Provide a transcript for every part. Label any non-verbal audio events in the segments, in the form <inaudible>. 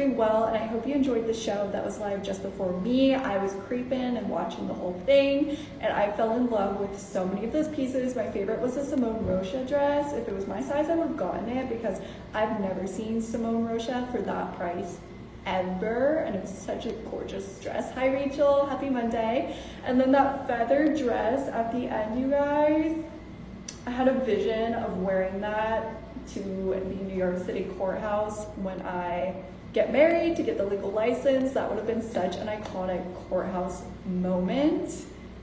doing well, and I hope you enjoyed the show that was live just before me. I was creeping and watching the whole thing, and I fell in love with so many of those pieces. My favorite was the Simone Rocha dress. If it was my size, I would have gotten it because I've never seen Simone Rocha for that price ever and it's such a gorgeous dress hi rachel happy monday and then that feather dress at the end you guys i had a vision of wearing that to the new york city courthouse when i get married to get the legal license that would have been such an iconic courthouse moment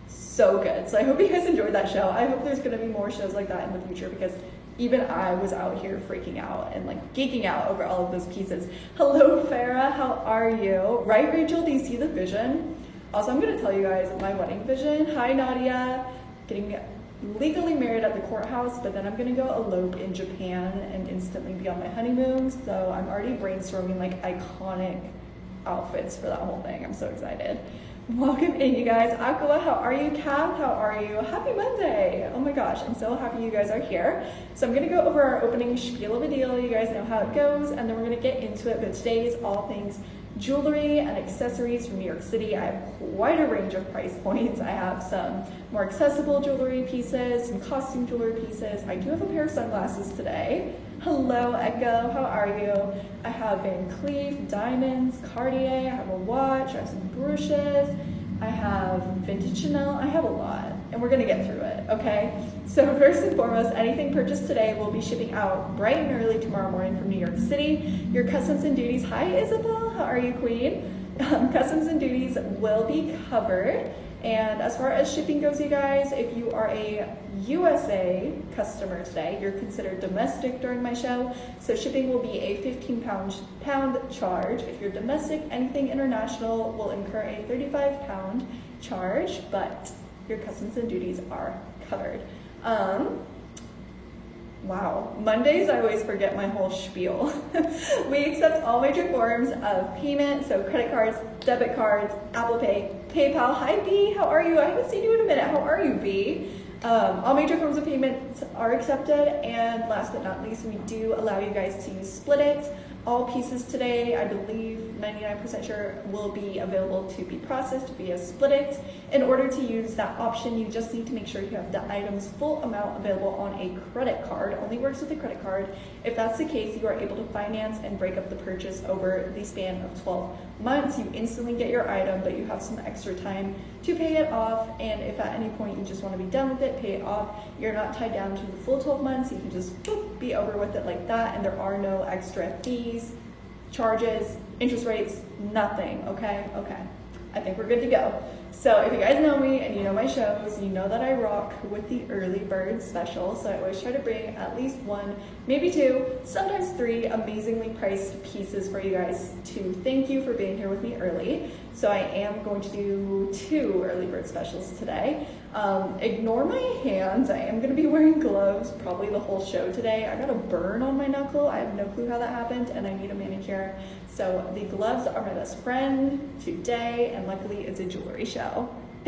so good so i hope you guys enjoyed that show i hope there's going to be more shows like that in the future because even I was out here freaking out and like geeking out over all of those pieces. Hello, Farah, how are you? Right, Rachel, do you see the vision? Also, I'm gonna tell you guys my wedding vision. Hi, Nadia. Getting legally married at the courthouse, but then I'm gonna go elope in Japan and instantly be on my honeymoon. So I'm already brainstorming like iconic outfits for that whole thing. I'm so excited. Welcome in, you guys. Aqua, how are you? Kath, how are you? Happy Monday. Oh my gosh, I'm so happy you guys are here. So I'm gonna go over our opening spiel of a deal. You guys know how it goes, and then we're gonna get into it. But today is all things jewelry and accessories from New York City. I have quite a range of price <laughs> points. I have some more accessible jewelry pieces, some costume jewelry pieces. I do have a pair of sunglasses today. Hello, Echo, how are you? I have Van Cleef, diamonds, Cartier, I have a watch, I have some brooches, I have vintage Chanel, I have a lot, and we're gonna get through it, okay? So first and foremost, anything purchased today will be shipping out bright and early tomorrow morning from New York City. Your customs and duties, hi Isabel, how are you, queen? Um, customs and duties will be covered. And as far as shipping goes, you guys, if you are a USA customer today, you're considered domestic during my show. So shipping will be a 15 pound, pound charge. If you're domestic, anything international will incur a 35 pound charge, but your customs and duties are covered. Um, Wow. Mondays, I always forget my whole spiel. <laughs> we accept all major forms of payment, so credit cards, debit cards, Apple Pay, PayPal. Hi, B. How are you? I haven't seen you in a minute. How are you, B? Um, all major forms of payment are accepted, and last but not least, we do allow you guys to use Splitit all pieces today, I believe 99% sure, will be available to be processed via Splitit. In order to use that option, you just need to make sure you have the item's full amount available on a credit card. Only works with a credit card. If that's the case, you are able to finance and break up the purchase over the span of 12 months. You instantly get your item, but you have some extra time to pay it off. And if at any point you just want to be done with it, pay it off. You're not tied down to the full 12 months. You can just boop, be over with it like that, and there are no extra fees, charges, interest rates, nothing. Okay, okay. I think we're good to go. So if you guys know me and you know my shows, you know that I rock with the early bird special. So I always try to bring at least one, maybe two, sometimes three amazingly priced pieces for you guys to thank you for being here with me early. So I am going to do two early bird specials today. Um, ignore my hands. I am going to be wearing gloves probably the whole show today. I got a burn on my knuckle. I have no clue how that happened and I need a manicure. So the gloves are my best friend today and luckily it's a jewelry show. <laughs>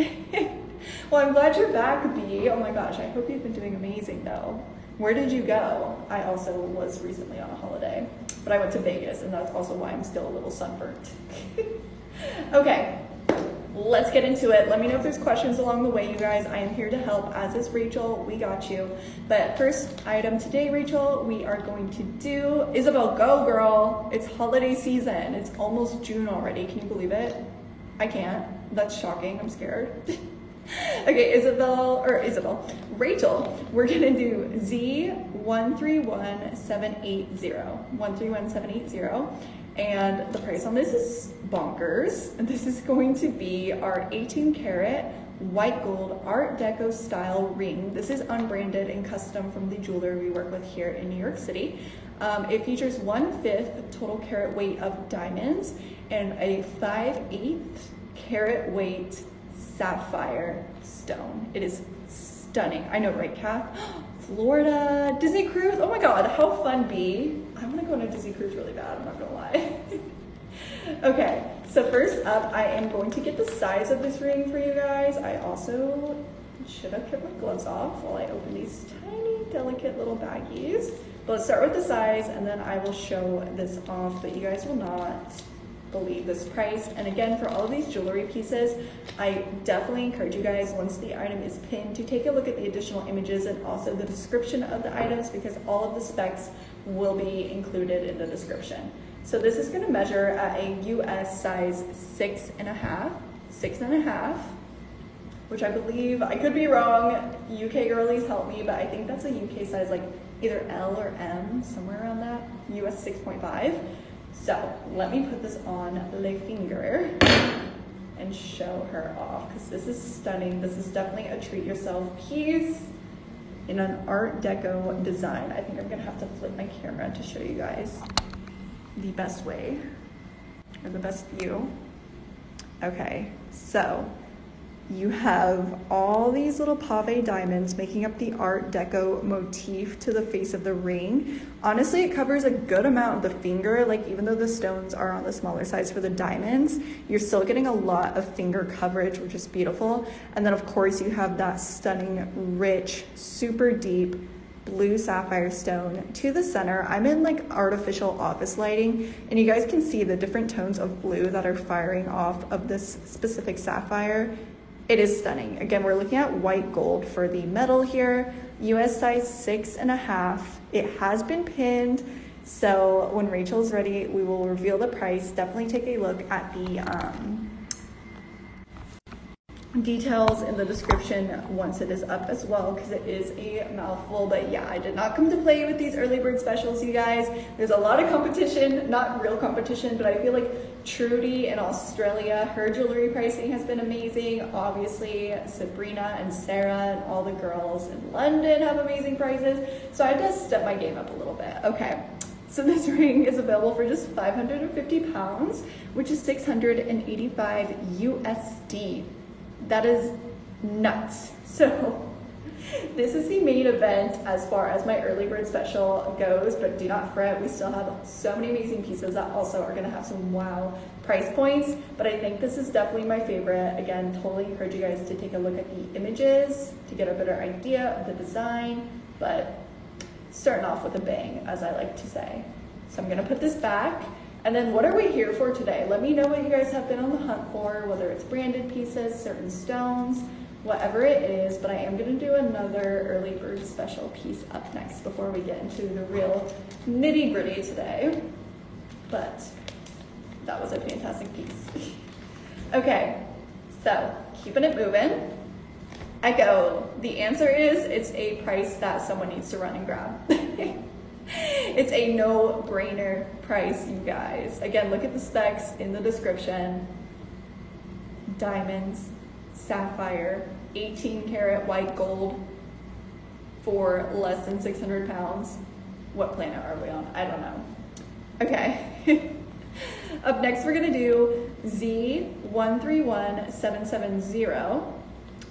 well, I'm glad you're back, B. Oh my gosh, I hope you've been doing amazing though. Where did you go? I also was recently on a holiday, but I went to Vegas and that's also why I'm still a little sunburnt. <laughs> okay, let's get into it. Let me know if there's questions along the way, you guys. I am here to help, as is Rachel. We got you. But first item today, Rachel, we are going to do Isabel, go girl. It's holiday season. It's almost June already. Can you believe it? I can't. That's shocking. I'm scared. <laughs> okay, Isabel, or Isabel, Rachel, we're gonna do Z131780. 131780. And the price on this is bonkers. This is going to be our 18 karat white gold art deco style ring. This is unbranded and custom from the jeweler we work with here in New York City. Um, it features one fifth total carat weight of diamonds and a 5 eighth carat weight sapphire stone. It is stunning. I know, right, Kath? <gasps> Florida, Disney cruise. Oh my God, how fun be. I want to go on a Disney cruise really bad, I'm not gonna lie. <laughs> okay, so first up, I am going to get the size of this ring for you guys. I also should have kept my gloves off while I open these tiny, delicate little baggies. But let's start with the size and then I will show this off, but you guys will not believe this price. And again, for all of these jewelry pieces, I definitely encourage you guys, once the item is pinned, to take a look at the additional images and also the description of the items because all of the specs will be included in the description. So this is gonna measure at a US size six and a half, six and a half, which I believe, I could be wrong, UK girlies help me, but I think that's a UK size like either L or M, somewhere around that, US 6.5. So let me put this on the finger and show her off because this is stunning. This is definitely a treat yourself piece in an art deco design. I think I'm gonna have to flip my camera to show you guys the best way or the best view. Okay, so you have all these little pave diamonds making up the art deco motif to the face of the ring. Honestly, it covers a good amount of the finger, like even though the stones are on the smaller size for the diamonds, you're still getting a lot of finger coverage, which is beautiful. And then of course you have that stunning, rich, super deep blue sapphire stone to the center. I'm in like artificial office lighting and you guys can see the different tones of blue that are firing off of this specific sapphire it is stunning. Again, we're looking at white gold for the metal here, US size six and a half. It has been pinned. So when Rachel's ready, we will reveal the price. Definitely take a look at the um, details in the description once it is up as well because it is a mouthful. But yeah I did not come to play with these early bird specials you guys. There's a lot of competition not real competition but I feel like Trudy in Australia her jewelry pricing has been amazing. Obviously Sabrina and Sarah and all the girls in London have amazing prices so I just step my game up a little bit. Okay so this <laughs> ring is available for just 550 pounds which is 685 USD that is nuts. <laughs> So this is the main event as far as my early bird special goes, but do not fret, we still have so many amazing pieces that also are gonna have some wow price points, but I think this is definitely my favorite. Again, totally encourage you guys to take a look at the images to get a better idea of the design, but starting off with a bang, as I like to say. So I'm gonna put this back and then what are we here for today? Let me know what you guys have been on the hunt for, whether it's branded pieces, certain stones, whatever it is, but I am gonna do another early bird special piece up next before we get into the real nitty gritty today. But that was a fantastic piece. <laughs> okay, so keeping it moving. Echo, the answer is it's a price that someone needs to run and grab. <laughs> <laughs> it's a no-brainer price, you guys. Again, look at the specs in the description. Diamonds, sapphire, 18 karat white gold for less than 600 pounds. What planet are we on? I don't know. Okay. <laughs> Up next, we're gonna do Z131770.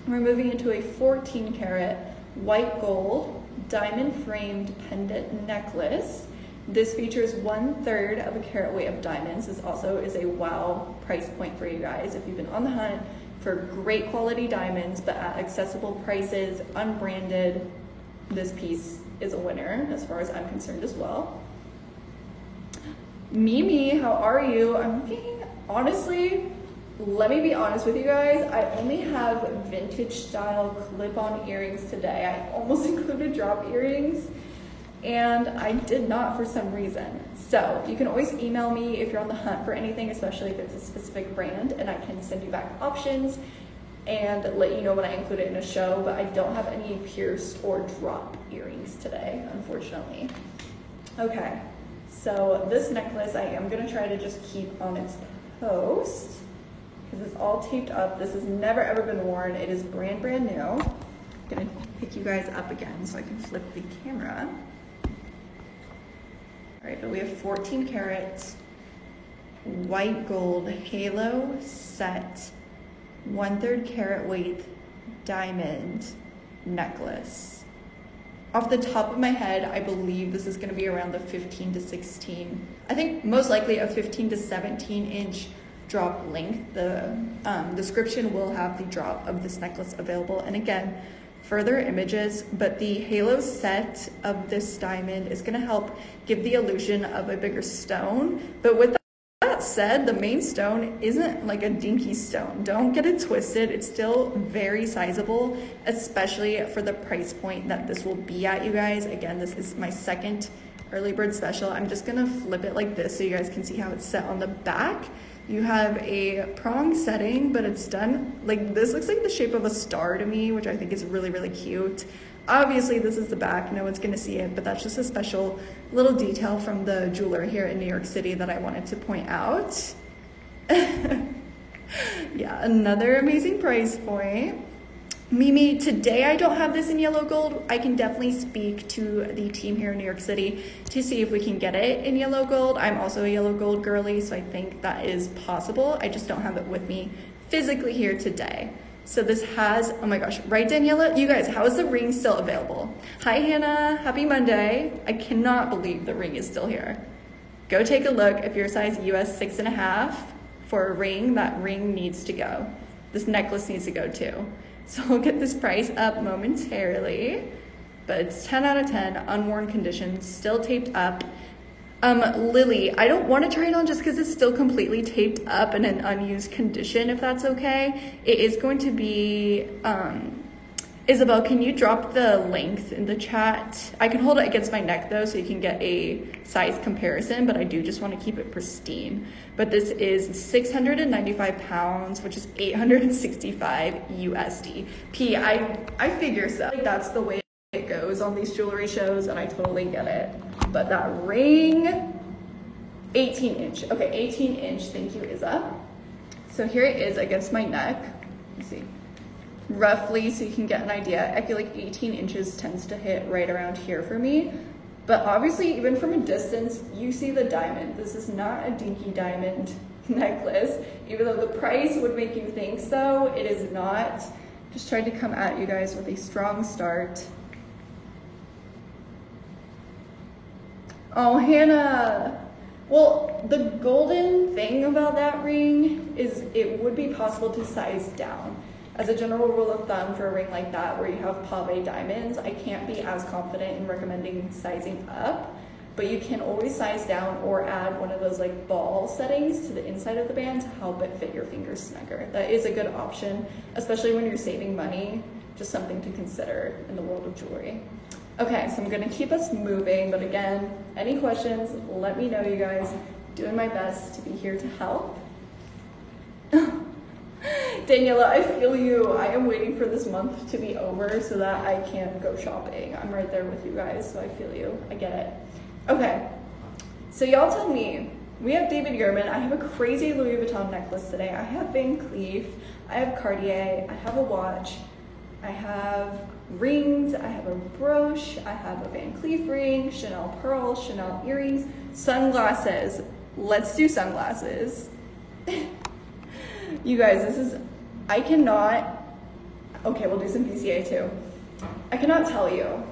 We're moving into a 14 karat white gold diamond framed pendant necklace. This features one third of a carat weight of diamonds. This also is a wow price point for you guys if you've been on the hunt for great quality diamonds but at accessible prices, unbranded. This piece is a winner as far as I'm concerned as well. Mimi, how are you? I'm looking, honestly, let me be honest with you guys, I only have vintage style clip-on earrings today. I almost <laughs> included drop earrings and I did not for some reason. So you can always email me if you're on the hunt for anything, especially if it's a specific brand and I can send you back options and let you know when I include it in a show, but I don't have any pierced or drop earrings today, unfortunately. Okay, so this necklace I am gonna try to just keep on its post because it's all taped up. This has never ever been worn. It is brand, brand new. I'm gonna pick you guys up again so I can flip the camera. All right, but we have 14 karat white gold halo set, one third carat weight diamond necklace. Off the top of my head, I believe this is gonna be around the 15 to 16. I think most likely a 15 to 17 inch drop link. The um, description will have the drop of this necklace available. And again, further images, but the halo set of this diamond is gonna help give the illusion of a bigger stone. But with that said, the main stone isn't like a dinky stone. Don't get it twisted. It's still very sizable, especially for the price point that this will be at, you guys. Again, this is my second early bird special. I'm just gonna flip it like this so you guys can see how it's set on the back. You have a prong setting, but it's done, like this looks like the shape of a star to me, which I think is really, really cute. Obviously this is the back, no one's gonna see it, but that's just a special little detail from the jeweler here in New York City that I wanted to point out. <laughs> yeah, another amazing price point. Mimi, today I don't have this in yellow gold. I can definitely speak to the team here in New York City to see if we can get it in yellow gold. I'm also a yellow gold girly, so I think that is possible. I just don't have it with me physically here today. So this has, oh my gosh, right Daniela? You guys, how is the ring still available? Hi Hannah, happy Monday. I cannot believe the ring is still here. Go take a look if you're size US six and a half for a ring, that ring needs to go. This necklace needs to go too. So we'll get this price up momentarily, but it's 10 out of 10, unworn condition, still taped up. Um, Lily, I don't want to try it on just because it's still completely taped up in an unused condition, if that's okay. It is going to be, um, Isabel, can you drop the length in the chat? I can hold it against my neck though, so you can get a size comparison, but I do just want to keep it pristine. But this is 695 pounds, which is 865 USD. P, I, I figure so. Like that's the way it goes on these jewelry shows, and I totally get it. But that ring, 18 inch. Okay, 18 inch, thank you, Isa. So here it is against my neck. Roughly so you can get an idea. I feel like 18 inches tends to hit right around here for me. But obviously, even from a distance, you see the diamond. This is not a dinky diamond <laughs> necklace. Even though the price would make you think so, it is not. Just tried to come at you guys with a strong start. Oh, Hannah. Well, the golden thing about that ring is it would be possible to size down as a general rule of thumb for a ring like that where you have pave diamonds, I can't be as confident in recommending sizing up, but you can always size down or add one of those like ball settings to the inside of the band to help it fit your fingers snugger. That is a good option, especially when you're saving money, just something to consider in the world of jewelry. Okay, so I'm gonna keep us moving, but again, any questions, let me know you guys. Doing my best to be here to help. <laughs> Daniela, I feel you. I am waiting for this month to be over so that I can go shopping. I'm right there with you guys, so I feel you. I get it. Okay, so y'all tell me. We have David Yurman. I have a crazy Louis Vuitton necklace today. I have Van Cleef. I have Cartier. I have a watch. I have rings. I have a brooch. I have a Van Cleef ring, Chanel pearl, Chanel earrings, sunglasses. Let's do sunglasses. <laughs> You guys, this is, I cannot, okay, we'll do some VCA too. I cannot tell you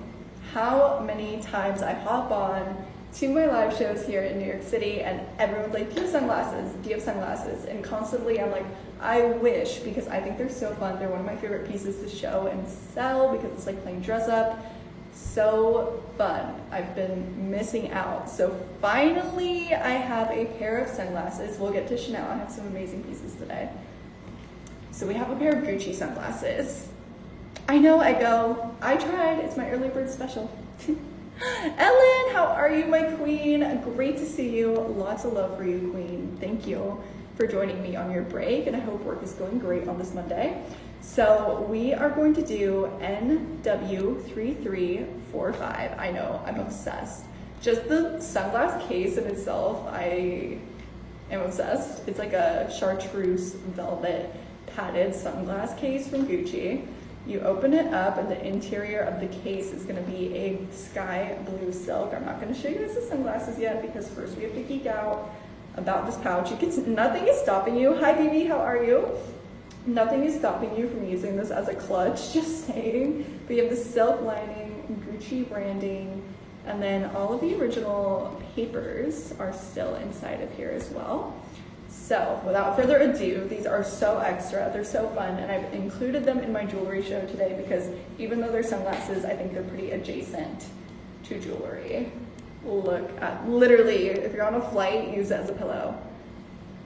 how many times I hop on to my live shows here in New York City and everyone's like, do you have sunglasses? Do you have sunglasses? And constantly I'm like, I wish because I think they're so fun. They're one of my favorite pieces to show and sell because it's like playing dress up. So fun. I've been missing out. So finally I have a pair of sunglasses. We'll get to Chanel. I have some amazing pieces today. So we have a pair of Gucci sunglasses. I know, I go, I tried, it's my early bird special. <laughs> Ellen, how are you, my queen? Great to see you. Lots of love for you, queen. Thank you for joining me on your break, and I hope work is going great on this Monday. So we are going to do NW3345. I know, I'm obsessed. Just the sunglass case in itself, I am obsessed. It's like a chartreuse velvet padded sunglass case from Gucci. You open it up and the interior of the case is gonna be a sky blue silk. I'm not gonna show you guys the sunglasses yet because first we have to geek out about this pouch. You can, nothing is stopping you. Hi baby, how are you? Nothing is stopping you from using this as a clutch, <laughs> just saying. But you have the silk lining, Gucci branding, and then all of the original papers are still inside of here as well. So without further ado, these are so extra, they're so fun, and I've included them in my jewelry show today because even though they're sunglasses, I think they're pretty adjacent to jewelry. Look at, literally, if you're on a flight, use it as a pillow.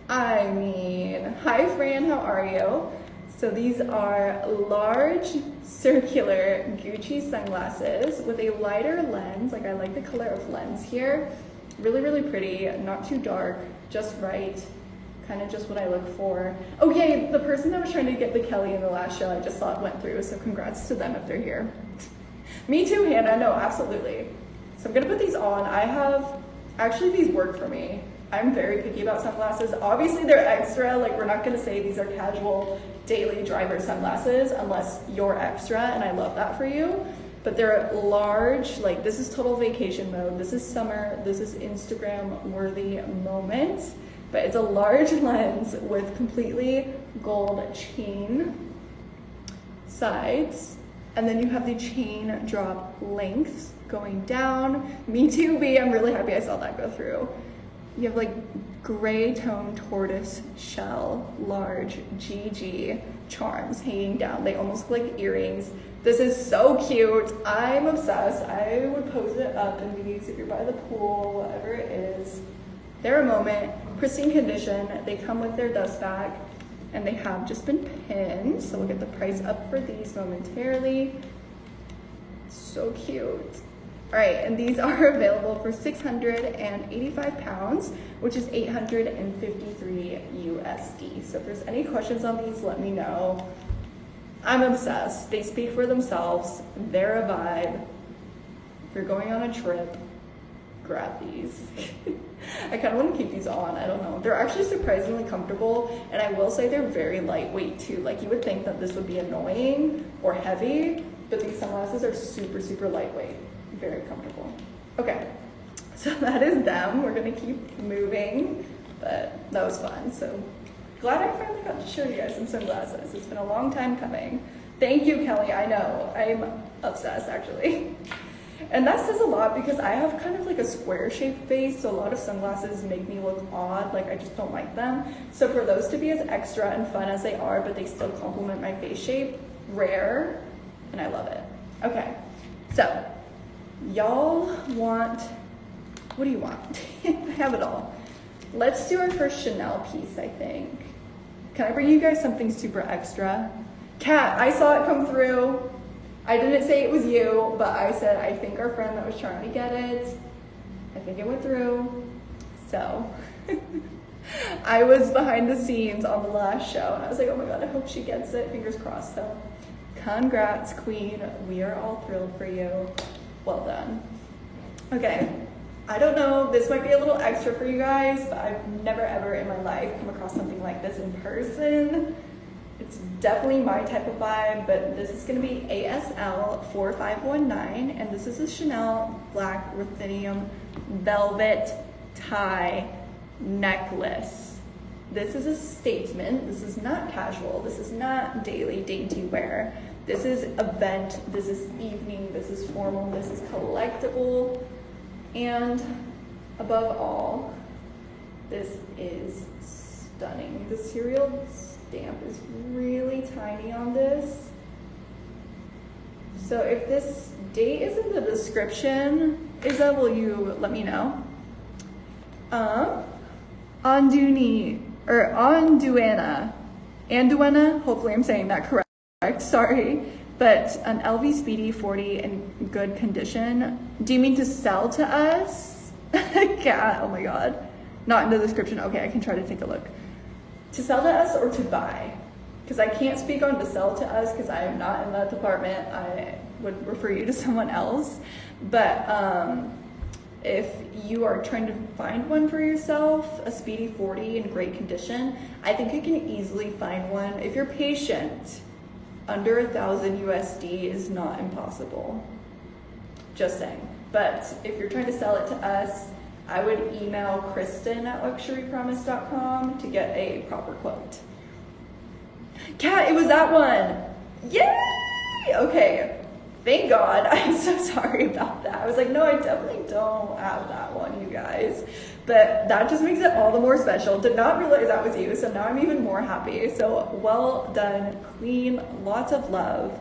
I mean, hi Fran, how are you? So these are large circular Gucci sunglasses with a lighter lens. Like I like the color of lens here. Really, really pretty, not too dark, just right. Kind of just what I look for. Oh yay, the person that was trying to get the Kelly in the last show, I just saw it went through, so congrats to them if they're here. me too, Hannah, no, absolutely. So I'm gonna put these on. I have, actually these work for me. I'm very picky about sunglasses. Obviously they're extra, like we're not gonna say these are casual daily driver sunglasses unless you're extra and I love that for you. But they're large, like this is total vacation mode. This is summer, this is Instagram worthy moment. But it's a large <laughs> lens with completely gold chain sides. And then you have the chain drop lengths going down. <laughs> Me too, B, I'm really happy I saw that go through. You have like gray tone tortoise shell, large GG charms hanging down. They almost look like earrings. This is so cute. I'm obsessed. I would pose it up in these if you're by the pool, whatever it is. They're a moment, pristine condition. They come with their dust bag and they have just been pinned. So we'll get the price up for these momentarily. So cute. All right, and these <laughs> are available for 685 pounds, which is 853 USD. So if there's any questions on these, let me know. I'm obsessed. They speak for themselves. They're a vibe. If you're going on a trip, grab these. <laughs> I kind of want to keep these on. I don't know. They're actually surprisingly comfortable, and I will say they're very lightweight too. Like you would think that this would be annoying or heavy, but these sunglasses are super, super lightweight very comfortable. Okay, so <laughs> that is them. We're gonna keep moving, but that was fun. So glad I finally got to show you guys some sunglasses. It's been a long time coming. Thank you, Kelly. I know, I'm obsessed actually. <laughs> And that says a lot because I have kind of like a square shaped face, so a lot of sunglasses make me look odd, like I just don't like them. So for those to be as extra and fun as they are, but they still complement my face shape, rare, and I love it. Okay, so Y'all want, what do you want? <laughs> I have it all. Let's do our first Chanel piece, I think. Can I bring you guys something super extra? Kat, I saw it come through. I didn't say it was you, but I said I think our friend that was trying to get it, I think it went through. So <laughs> I was behind the scenes on the last show and I was like, oh my God, I hope she gets it. Fingers crossed. So congrats, queen. We are all thrilled for you. Well done. Okay, I don't know, this might be a little extra for you guys, but I've never ever in my life come across something like this in person. It's definitely my type of vibe, but this is gonna be ASL 4519, and this is a Chanel black ruthenium velvet tie necklace. This is a statement. This is not casual. This is not daily dainty wear. This is event, this is evening, this is formal, this is collectible, and above all, this is stunning. The serial stamp is really tiny on this. So if this date is in the description, Isa, will you let me know? Um, Anduni, or Anduana, Anduana, hopefully I'm saying that correct <laughs> sorry, but an LV Speedy 40 in good condition. Do you mean to sell to us? <laughs> yeah, oh my God. Not in the description. Okay, I can try to take a look. To sell to us or to buy? Because I can't speak on to sell to us because I am not in that department. I would refer you to someone else. But um, if you are trying to find one for yourself, a Speedy 40 in great condition, I think you can easily find one if you're patient under a thousand USD is not impossible. Just saying. But if you're trying to sell it to us, I would email Kristen at luxurypromise.com to get a proper quote. Kat, it was that one. Yay! Okay, thank God. <laughs> I'm so sorry about that. I was like, no, I definitely don't have that one, you guys. but that just makes it all the more special. Did not realize that was you, so now I'm even more happy. So well done, Queen. Lots of love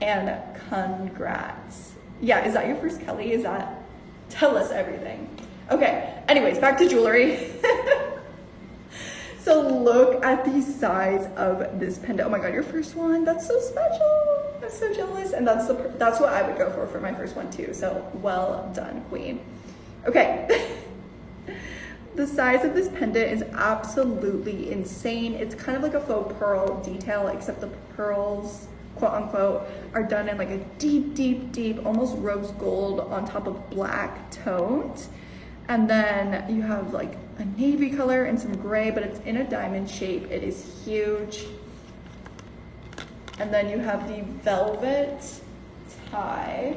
and congrats. Yeah, is that your first Kelly? Is that? Tell us everything. Okay, anyways, back to jewelry. <laughs> so look at the size of this pendant. Oh my God, your first one, that's so special. I'm so jealous. And that's the that's what I would go for for my first one too. So well done, queen. Okay. <laughs> the size of this pendant is absolutely insane. It's kind of like a faux pearl detail, except the pearls, quote unquote, are done in like a deep, deep, deep, almost rose gold on top of black tones. And then you have like a navy color and some gray, but it's in a diamond shape. It is huge. And then you have the velvet tie,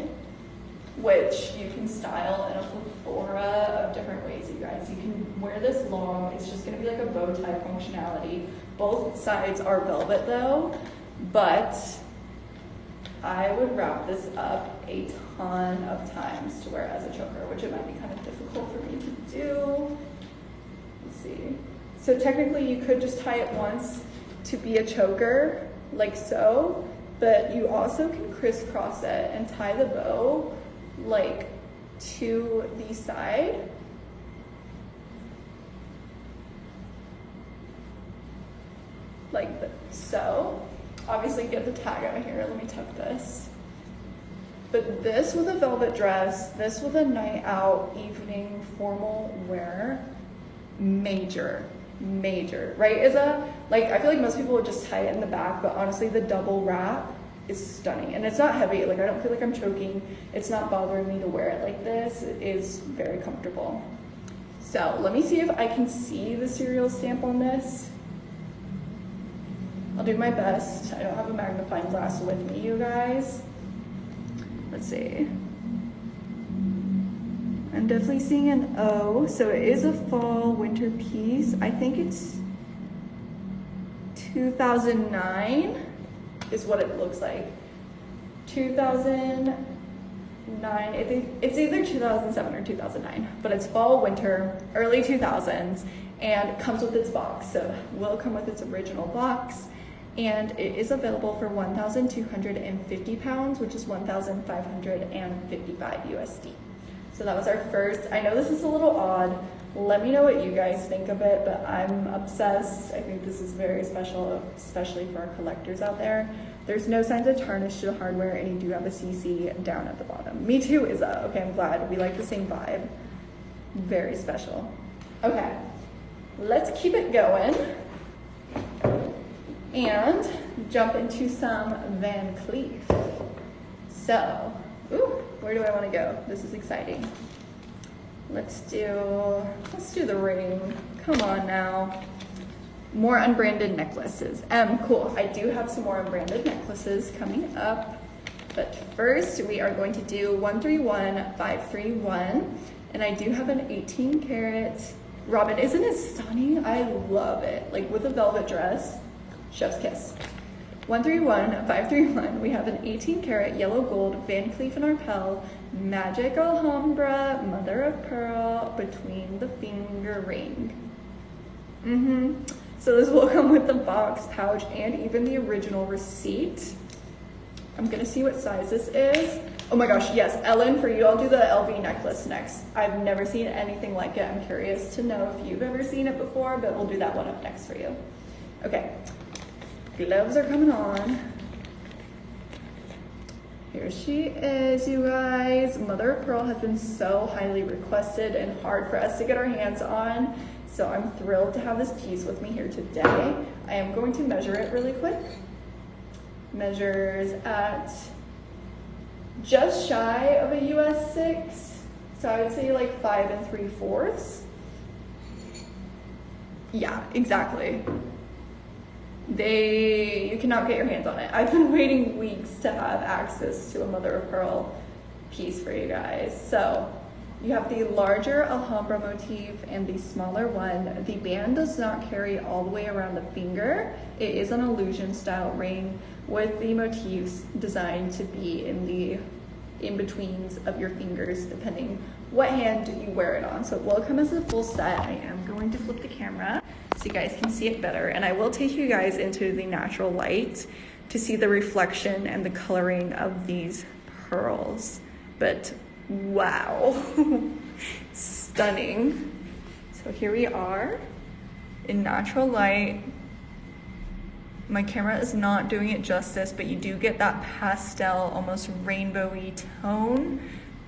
which you can style in a plethora of different ways, you guys. You can wear this long. It's just gonna be like a bow tie functionality. Both sides are velvet though, but I would wrap this up a ton of times to wear as a choker, which it might be kind of difficult for me to do. Let's see. So technically you could just tie it once to be a choker, like so, but you also can crisscross it and tie the bow like to the side. Like so obviously get the tag out of here. Let me tuck this. But this with a velvet dress, this with a night out, evening, formal wear, major, major, right? Is a, like, I feel like most people would just tie it in the back, but honestly, the double wrap is stunning. And it's not heavy, like, I don't feel like I'm choking. It's not bothering me to wear it like this. It is very comfortable. So let me see if I can see the serial stamp on this. I'll do my best. I don't have a magnifying glass with me, you guys. Let's see. I'm definitely seeing an O, so it is a fall winter piece. I think it's 2009 is what it looks like. 2009, it's either 2007 or 2009, but it's fall, winter, early 2000s, and comes with its box. So will come with its original box and it is available for 1,250 pounds, which is 1,555 USD. So that was our first. I know this is a little odd. Let me know what you guys think of it, but I'm obsessed. I think this is very special, especially for our collectors out there. There's no signs of tarnish to the hardware, and you do have a CC down at the bottom. Me too, Isa. Okay, I'm glad. We like the same vibe. Very special. Okay, let's keep it going and jump into some Van Cleef. So, ooh, where do I want to go? This is exciting. Let's do, let's do the ring. Come on now. More unbranded necklaces. Um, cool, I do have some more unbranded necklaces coming up. But first, we are going to do 131531. And I do have an 18 karat Robin. Isn't it stunning? I love it. Like with a velvet dress. Chef's Kiss. 131531, we have an 18 karat yellow gold Van Cleef & Arpels Magic Alhambra Mother of Pearl between the finger ring. Mm-hmm. So this will come with the box, pouch, and even the original receipt. I'm gonna see what size this is. Oh my gosh, yes, Ellen, for you, I'll do the LV necklace next. I've never seen anything like it. I'm curious to know if you've ever seen it before, but we'll do that one up next for you. Okay, Gloves are coming on. Here she is, you guys. Mother of Pearl has been so highly requested and hard for us to get our hands on. So I'm thrilled to have this piece with me here today. I am going to measure it really quick. Measures at just shy of a US six. So I would say like five and three fourths. Yeah, exactly they you cannot get your hands on it. I've been waiting weeks to have access to a mother of pearl piece for you guys. So you have the larger Alhambra motif and the smaller one. The band does not carry all the way around the finger. It is an illusion style ring with the motifs designed to be in the in-betweens of your fingers depending what hand you wear it on. So it will come as a full set. I am going to flip the camera so you guys can see it better. And I will take you guys into the natural light to see the reflection and the coloring of these pearls. But wow, <laughs> stunning. So here we are in natural light. My camera is not doing it justice, but you do get that pastel, almost rainbowy tone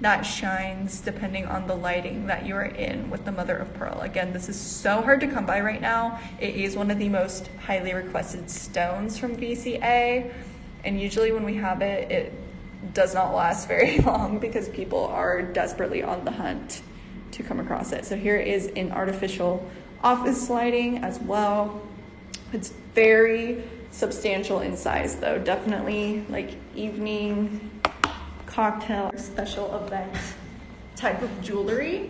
that shines depending on the lighting that you're in with the mother of pearl. Again, this is so hard to come by right now. It is one of the most highly requested stones from VCA. And usually when we have it, it does not last <laughs> very long because people are desperately on the hunt to come across it. So here is an artificial office lighting as well. It's very substantial in size though. Definitely like evening cocktail special event type of jewelry.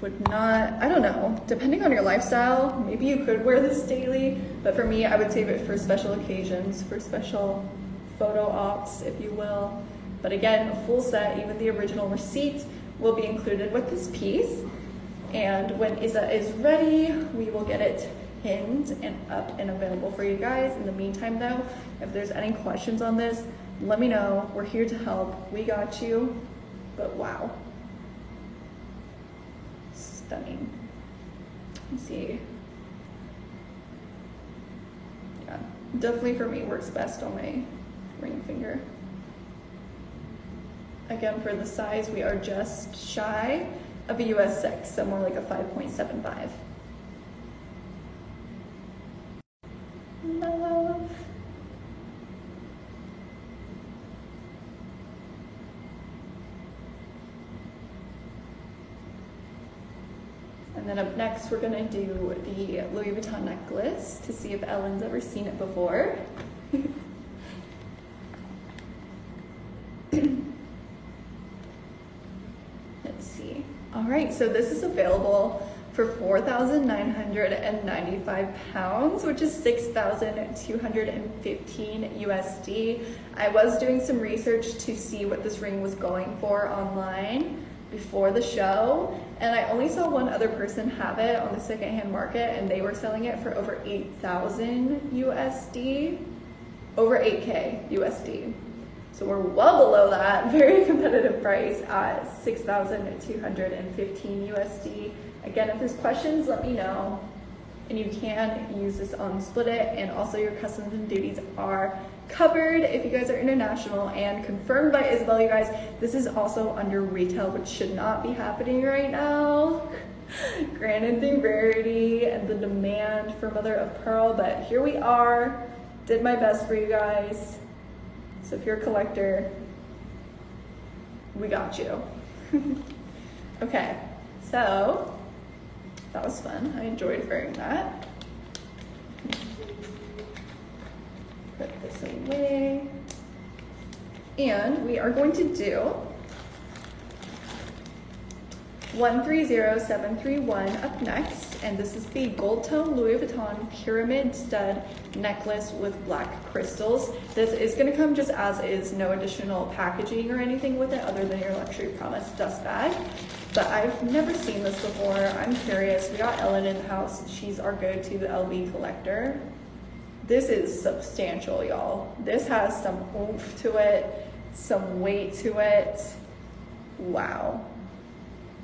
Would not, I don't know, depending on your lifestyle, maybe you could wear this daily, but for me, I would save it for special occasions, for special photo ops, if you will. But again, a full set, even the original receipt will be included with this piece. And when Isa is ready, we will get it pinned and up and available for you guys. In the meantime though, if there's any questions on this, let me know. We're here to help. We got you. But wow. Stunning. Let's see. Yeah, definitely for me works best on my ring finger. Again, for the size, we are just shy of a US 6, so more like a 5.75. Love. And then up next, we're gonna do the Louis Vuitton necklace to see if Ellen's ever seen it before. <laughs> Let's see. All right, so this is available for 4,995 pounds, which is 6,215 USD. I was doing some research to see what this ring was going for online before the show, and I only saw one other person have it on the secondhand market, and they were selling it for over 8,000 USD, over 8K USD. So we're well below that, <laughs> very competitive price at 6,215 USD. Again, if there's questions, let me know. And you can use this on Splitit, and also your customs and duties are covered if you guys are international and confirmed by Isabel, you guys. This is also under retail, which should not be happening right now. <laughs> Granted through Rarity and the demand for Mother of Pearl, but here we are. Did my best for you guys. So if you're a collector, we got you. <laughs> okay, so that was fun. I enjoyed wearing that. Put this away. And we are going to do 130731 up next, and this is the gold tone Louis Vuitton pyramid stud necklace with black crystals. This is gonna come just as is, no additional packaging or anything with it other than your luxury promise dust bag. But I've never seen this before. I'm curious. We got Ellen in the house. She's our go-to LV collector. This is substantial, y'all. This has some oomph to it, some weight to it. Wow.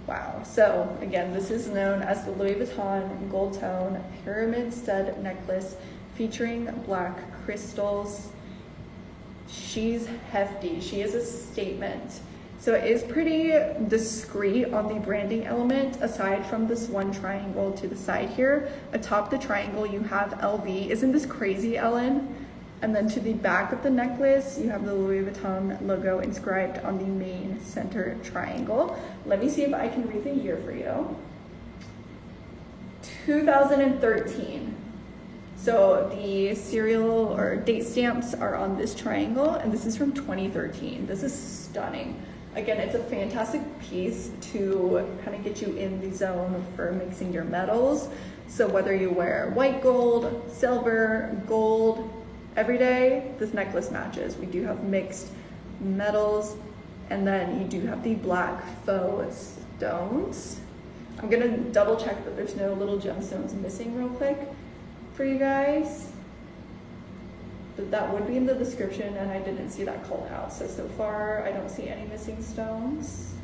Wow. So again, this is known as the Louis Vuitton Gold Tone Pyramid Stud Necklace featuring black crystals. She's hefty. She is a statement. So it is pretty discreet on the branding element aside from this one triangle to the side here. Atop the triangle you have LV. Isn't this crazy, Ellen? And then to the back of the necklace, you have the Louis Vuitton logo inscribed on the main center triangle. Let me see if I can read the year for you. 2013. So the serial or date stamps are on this triangle and this is from 2013. This is stunning. Again, it's a fantastic piece to kind of get you in the zone for mixing your metals. So whether you wear white gold, silver, gold, every day, this necklace matches. We do have mixed metals, and then you do have the black faux stones. I'm gonna double check that there's no little gemstones missing real quick for you guys. But that would be in the description and I didn't see that called out. So, so far I don't see any missing stones.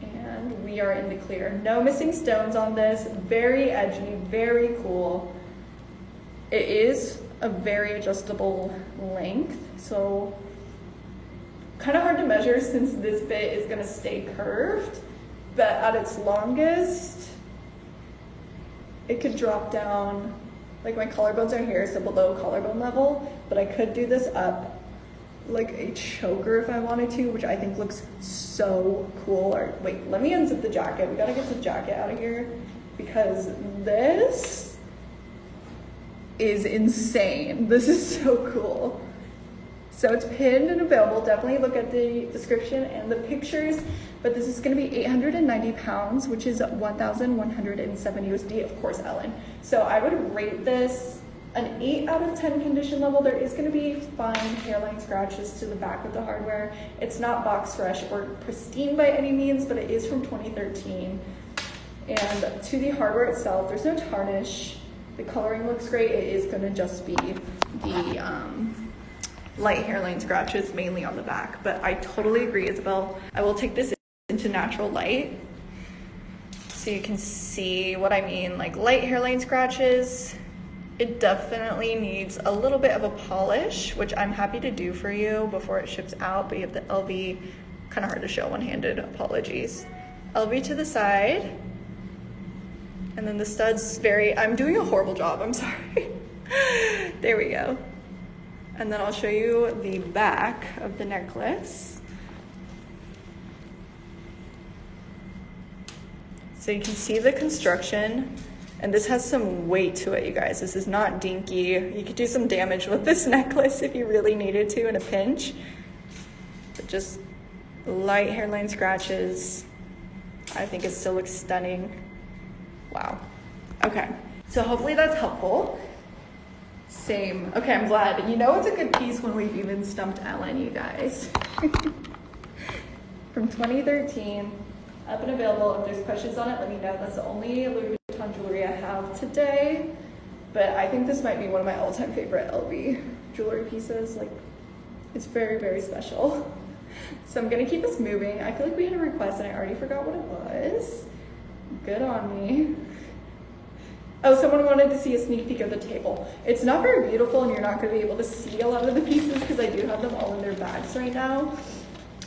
And we are in the clear. No missing stones on this. Very edgy, very cool. It is a very adjustable length. So kind of hard to measure since this bit is gonna stay curved, but at its longest, it could drop down, like my collarbones are here, so below collarbone level, but I could do this up like a choker if I wanted to, which I think looks so cool. Or wait, let me unzip the jacket. We gotta get the jacket out of here because this is insane. This is so cool. So it's pinned and available. Definitely look at the description and the pictures. But this is gonna be 890 pounds, which is 1,107 USD, of course, Ellen. So I would rate this an 8 out of 10 condition level. There is going to be fine hairline scratches to the back of the hardware. It's not box fresh or pristine by any means, but it is from 2013. And to the hardware itself, there's no tarnish. The coloring looks great. It is going to just be the um, light hairline scratches mainly on the back. But I totally agree, Isabel. I will take this into natural light so you can see what I mean. Like light hairline scratches, it definitely needs a little bit of a polish, which I'm happy to do for you before it ships out, but you have the LV, kind of hard to show one-handed, apologies. LV to the side, and then the studs very, I'm doing a horrible job, I'm <laughs> sorry. there we go. And then I'll show you the back of the necklace. So you can see the construction. And this has some weight to it, you guys. This is not dinky. You could do some damage with this <laughs> necklace if you really needed to in a pinch. But just light hairline scratches. I think it still looks stunning. Wow. Okay, so hopefully that's helpful. Same. Okay, I'm glad. You know it's a good piece when we've even stumped Ellen, you guys. <laughs> From 2013, up and available. If there's questions on it, let me know. That's the only Louis Vuitton jewelry I have today. But I think this might be one of my all-time favorite LV jewelry pieces. Like, it's very, very special. <laughs> So I'm gonna keep us moving. I feel like we had a request and I already forgot what it was. Good on me. <laughs> Oh, someone wanted to see a sneak peek of the table. It's not very beautiful and you're not gonna be able to see a lot of the pieces because I do have them all in their bags right now.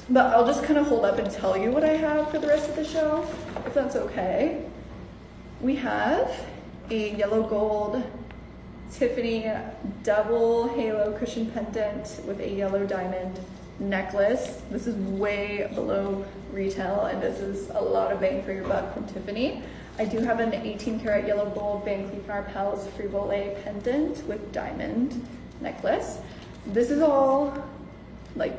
But I'll just kind of hold up and tell you what I have for the rest of the show, if that's okay. We have a yellow gold Tiffany double halo cushion pendant with a yellow diamond necklace. This is way below retail and this is a lot of bang for your buck from Tiffany. I do have an 18 karat yellow gold Van Cleef & Arpels Frivole pendant with diamond necklace. This is all like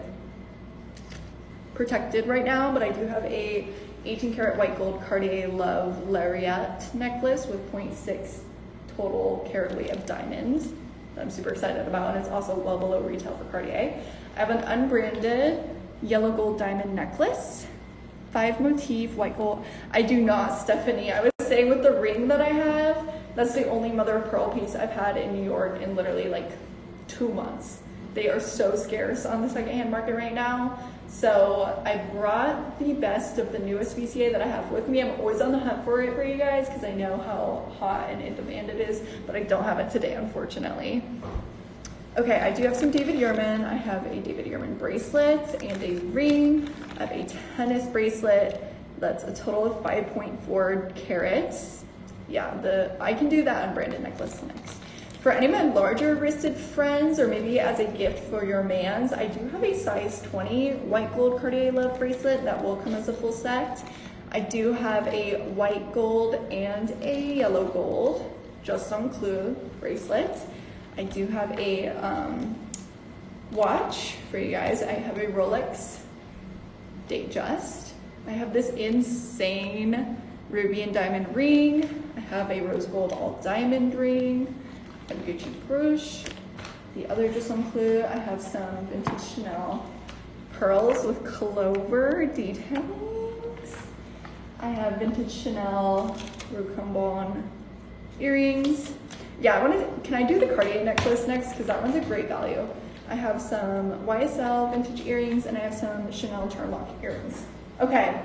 protected right now, but I do have a 18 karat white gold Cartier Love Lariat necklace with 0.6 total carat weight of diamonds that I'm super excited about, and it's also well below retail for Cartier. I have an unbranded yellow gold diamond necklace, five motif white gold. I do not, Stephanie. I was saying with the ring that I have, that's the only mother of pearl piece I've had in New York in literally like two months. They are so scarce on the secondhand market right now. So I brought the best of the newest VCA that I have with me. I'm always on the hunt for it for you guys because I know how hot and in demand it is, but I don't have it today, unfortunately. Okay, I do have some David Yurman. I have a David Yurman bracelet and a ring. I have a tennis bracelet that's a total of 5.4 carats. Yeah, the I can do that unbranded necklace next. For any of my larger wristed friends, or maybe as a gift for your mans, I do have a size 20 white gold Cartier Love bracelet that will come as a full set. I do have a white gold and a yellow gold, Juste un Clou bracelet. I do have a um, watch for you guys. I have a Rolex Datejust. I have this insane ruby and diamond ring. I have a rose gold all diamond ring Gucci brooch. The other just clue, I have some vintage Chanel pearls with clover details. I have vintage Chanel Rue Cambon earrings. Yeah, I want to, can I do the Cartier necklace next? Because that one's a great value. I have some YSL vintage earrings and I have some Chanel lock earrings. Okay,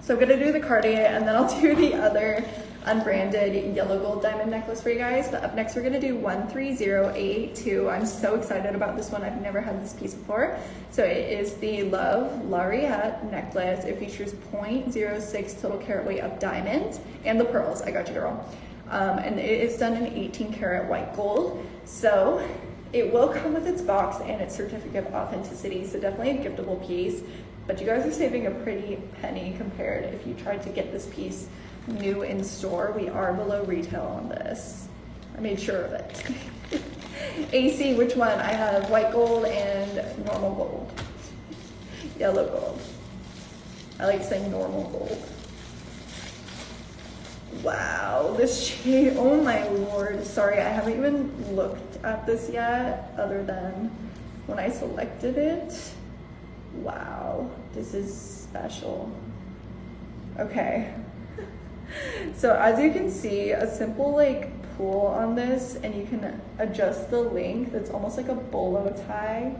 so I'm gonna do the Cartier and then I'll <laughs> do the other unbranded yellow gold diamond necklace for you guys. But up next we're gonna do 130882. I'm so excited about this one. I've never had this piece before. So it is the Love Lariat necklace. It features 0.06 total carat weight of diamonds and the pearls. I got you girl. Um, and it is done in 18 karat white gold. So it will come with its box and its certificate of authenticity, so definitely a giftable piece. But you guys are saving a pretty penny compared if you tried to get this piece new in store. We are below retail on this. I made sure of it. <laughs> AC, which one? I have white gold and normal gold. Yellow gold. I like saying normal gold. Wow, this chain, <laughs> oh my lord. Sorry, I haven't even looked at this yet other than when I selected it. Wow, this is special. Okay. So as you can see, a simple like pull on this and you can adjust the length. It's almost like a bolo tie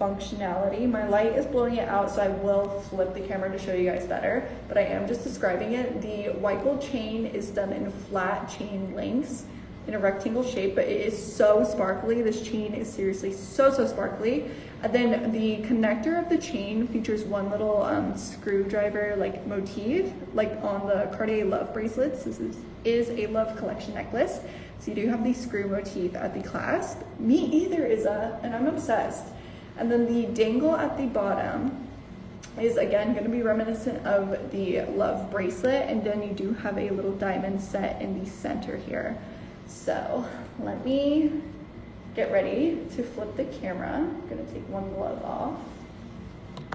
functionality. My light is blowing it out, so I will flip the camera to show you guys better, but I am just describing it. The white gold chain is done in flat chain lengths in a rectangle shape, but it is so sparkly. This chain is seriously so, so sparkly. And then the connector of the chain features one little um, screwdriver like motif, like on the Cartier Love bracelets. This is, is a Love collection necklace. So you do have the screw motif at the clasp. Me either, Isa, and I'm obsessed. And then the dangle at the bottom is again going to be reminiscent of the love bracelet and then you do have a little diamond set in the center here. So let me get ready to flip the camera. I'm gonna take one glove off.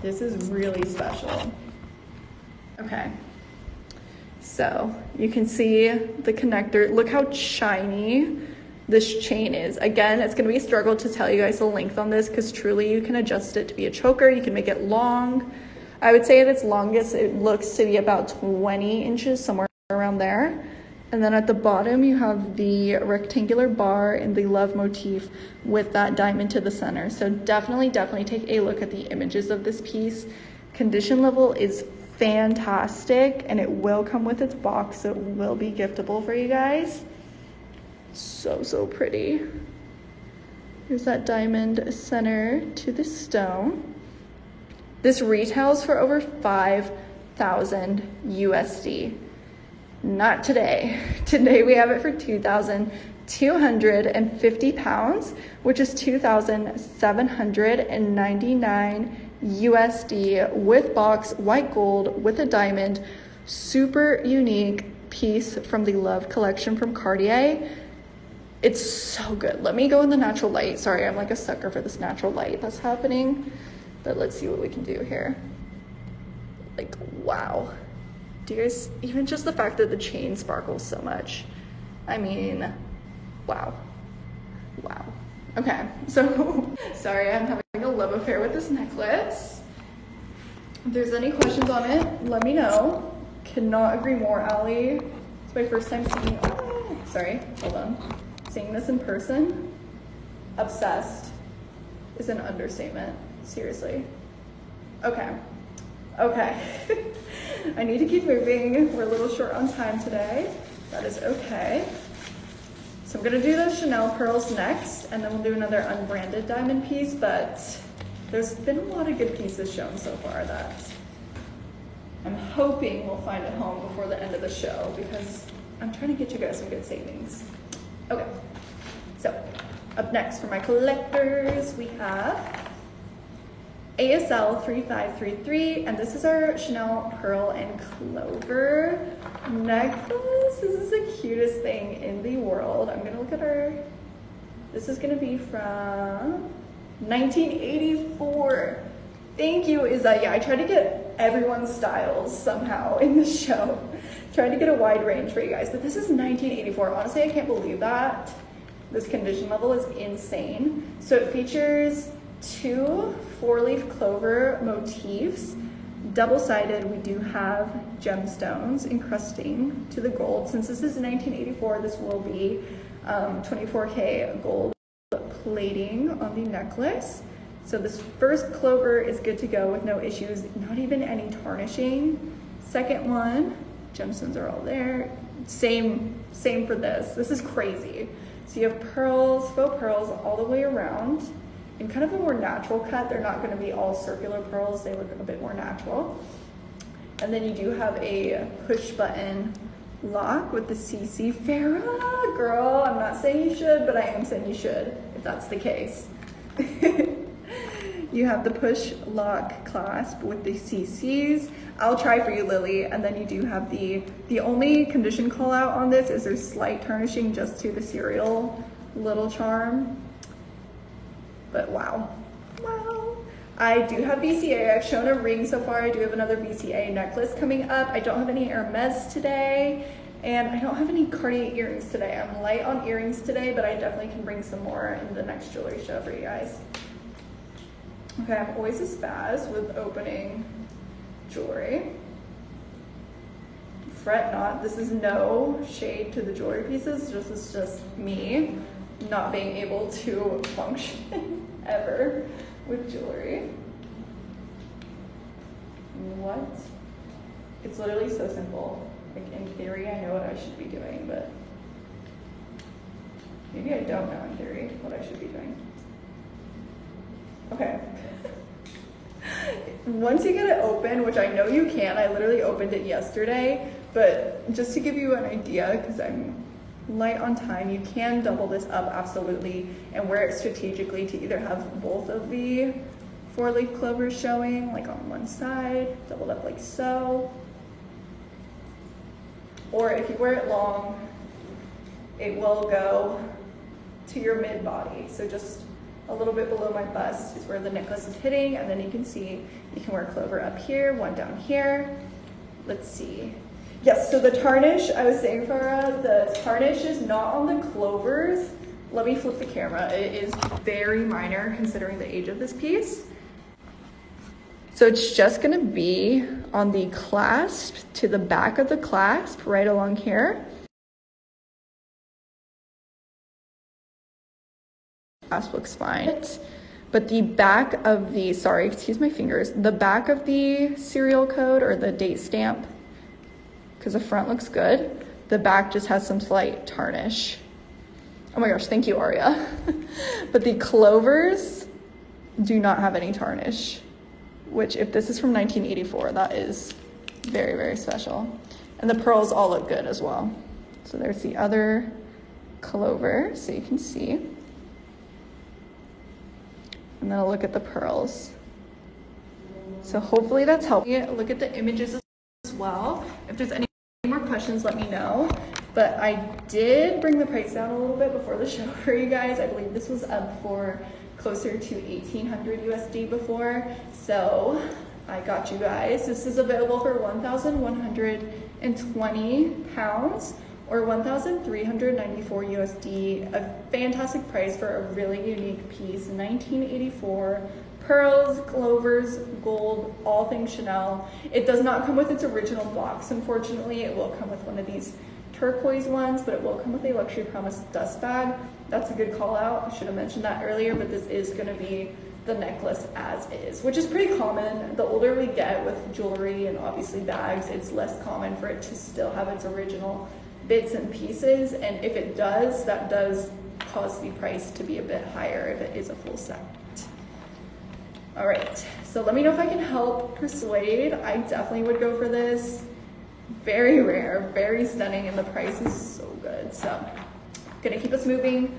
This is really special. Okay, so you can see the connector. Look how shiny this chain is. Again, it's gonna be a struggle to tell you guys the length on this because truly you can adjust it to be a choker. You can make it long. I would say at its longest, it looks to be about 20 inches, somewhere around there. And then at the bottom, you have the rectangular bar and the love motif with that diamond to the center. So definitely, definitely take a look at the images of this piece. Condition level is fantastic and it will come with its box, so it will be giftable for you guys. So, so pretty. Here's that diamond center to the stone. This retails for over 5,000 USD. Not today. Today we have it for 2,250 pounds, which is 2,799 USD with box, white gold with a diamond. Super unique piece from the Love collection from Cartier. It's so good. Let me go in the natural light. Sorry, I'm like a sucker for this natural light that's happening. But let's see what we can do here. Like, wow. Do you guys, even just the fact that the chain sparkles so much. I mean, wow. Wow. Okay, <laughs> so sorry, I'm having a love affair with this necklace. If there's any questions on it, let me know. Cannot agree more, Allie. It's my first time seeing, oh, sorry, hold on seeing this in person, obsessed is an understatement. Seriously. Okay. Okay. <laughs> I need to keep moving. We're a little short on time today. That is okay. So I'm gonna do those Chanel pearls next, and then we'll do another unbranded diamond piece, but there's been a lot of good pieces shown so far that I'm hoping we'll find a home before the end of the show because I'm trying to get you guys some good savings. Okay, so up next for my collectors, we have ASL 3533, and this is our Chanel Pearl and Clover necklace. This is the cutest thing in the world. I'm gonna look at her. This is gonna be from 1984. Thank you, Isa. Yeah, I tried to get everyone's styles somehow in this show. <laughs> Tried to get a wide range for you guys, but this is 1984. Honestly, I can't believe that. This condition level is insane. So it features two four-leaf clover motifs. Double-sided, we do have gemstones encrusting to the gold. Since this is 1984, this will be um, 24K gold plating on the necklace. So this first clover is good to go with no issues, not even any tarnishing. Second one, gemstones are all there. Same, same for this. This is crazy. So you have pearls, faux pearls all the way around in kind of a more natural cut. They're not gonna be all circular pearls. They look a bit more natural. And then you do have a push button lock with the CC Farrah. Girl, I'm not saying you should, but I am saying you should if that's the case. <laughs> you have the push lock clasp with the CCs. I'll try for you, Lily. And then you do have the, the only condition call out on this is there's slight tarnishing just to the serial little charm. But wow, wow. I do have VCA. I've shown a ring so far. I do have another VCA necklace coming up. I don't have any Hermes today. And I don't have any Cartier earrings today. I'm light on earrings today, but I definitely can bring some more in the next jewelry show for you guys. Okay, I'm always a spaz with opening jewelry. Fret not, this is no shade to the jewelry pieces, this is just me not being able to function <laughs> ever with jewelry. What? It's literally so simple. Like in theory, I know what I should be doing, but maybe I don't know in theory what I should be doing. Okay. <laughs> Once you get it open, which I know you can, I literally opened it yesterday, but just to give you an idea, because I'm light on time, you can double this up absolutely and wear it strategically to either have both of the four leaf clovers showing like on one side, doubled up like so. Or if you wear it long, it will go to your mid body. So just a little bit below my bust is where the necklace is hitting. And then you can see you can wear clover up here, one down here. Let's see. Yes, so the tarnish, I was saying, Farah, the tarnish is not on the clovers. Let me flip the camera. It is very minor considering the age of this piece. So it's just gonna be on the clasp to the back of the clasp right along here. Clasp looks fine. But the back of the, sorry, excuse my fingers, the back of the serial code or the date stamp, because the front looks good, the back just has some slight tarnish. Oh my gosh, thank you, Aria. <laughs> but the clovers do not have any tarnish, which if this is from 1984, that is very, very special. And the pearls all look good as well. So there's the other clover, so you can see. And then I'll look at the pearls. So hopefully that's helping. Look at the images as well. If there's any questions, let me know. But I did bring the price down a little bit before the show for <laughs> you guys. I believe this was up for closer to 1800 USD before. So I got you guys. This is available for 1,120 pounds or 1,394 USD. A fantastic price for a really unique piece. 1984 pearls, clovers, gold, all things Chanel. It does not come with its original box, unfortunately. It will come with one of these turquoise ones, but it will come with a Luxury Promise dust bag. That's a good call out. I should have mentioned that earlier, but this is gonna be the necklace as is, which is pretty common. The older we get with jewelry and obviously bags, it's less common for it to still have its original bits and pieces. And if it does, that does cause the price to be a bit higher if it is a full set. All right, so let me know if I can help persuade. I definitely would go for this. Very rare, very stunning, and the price is so good. So, gonna keep us moving.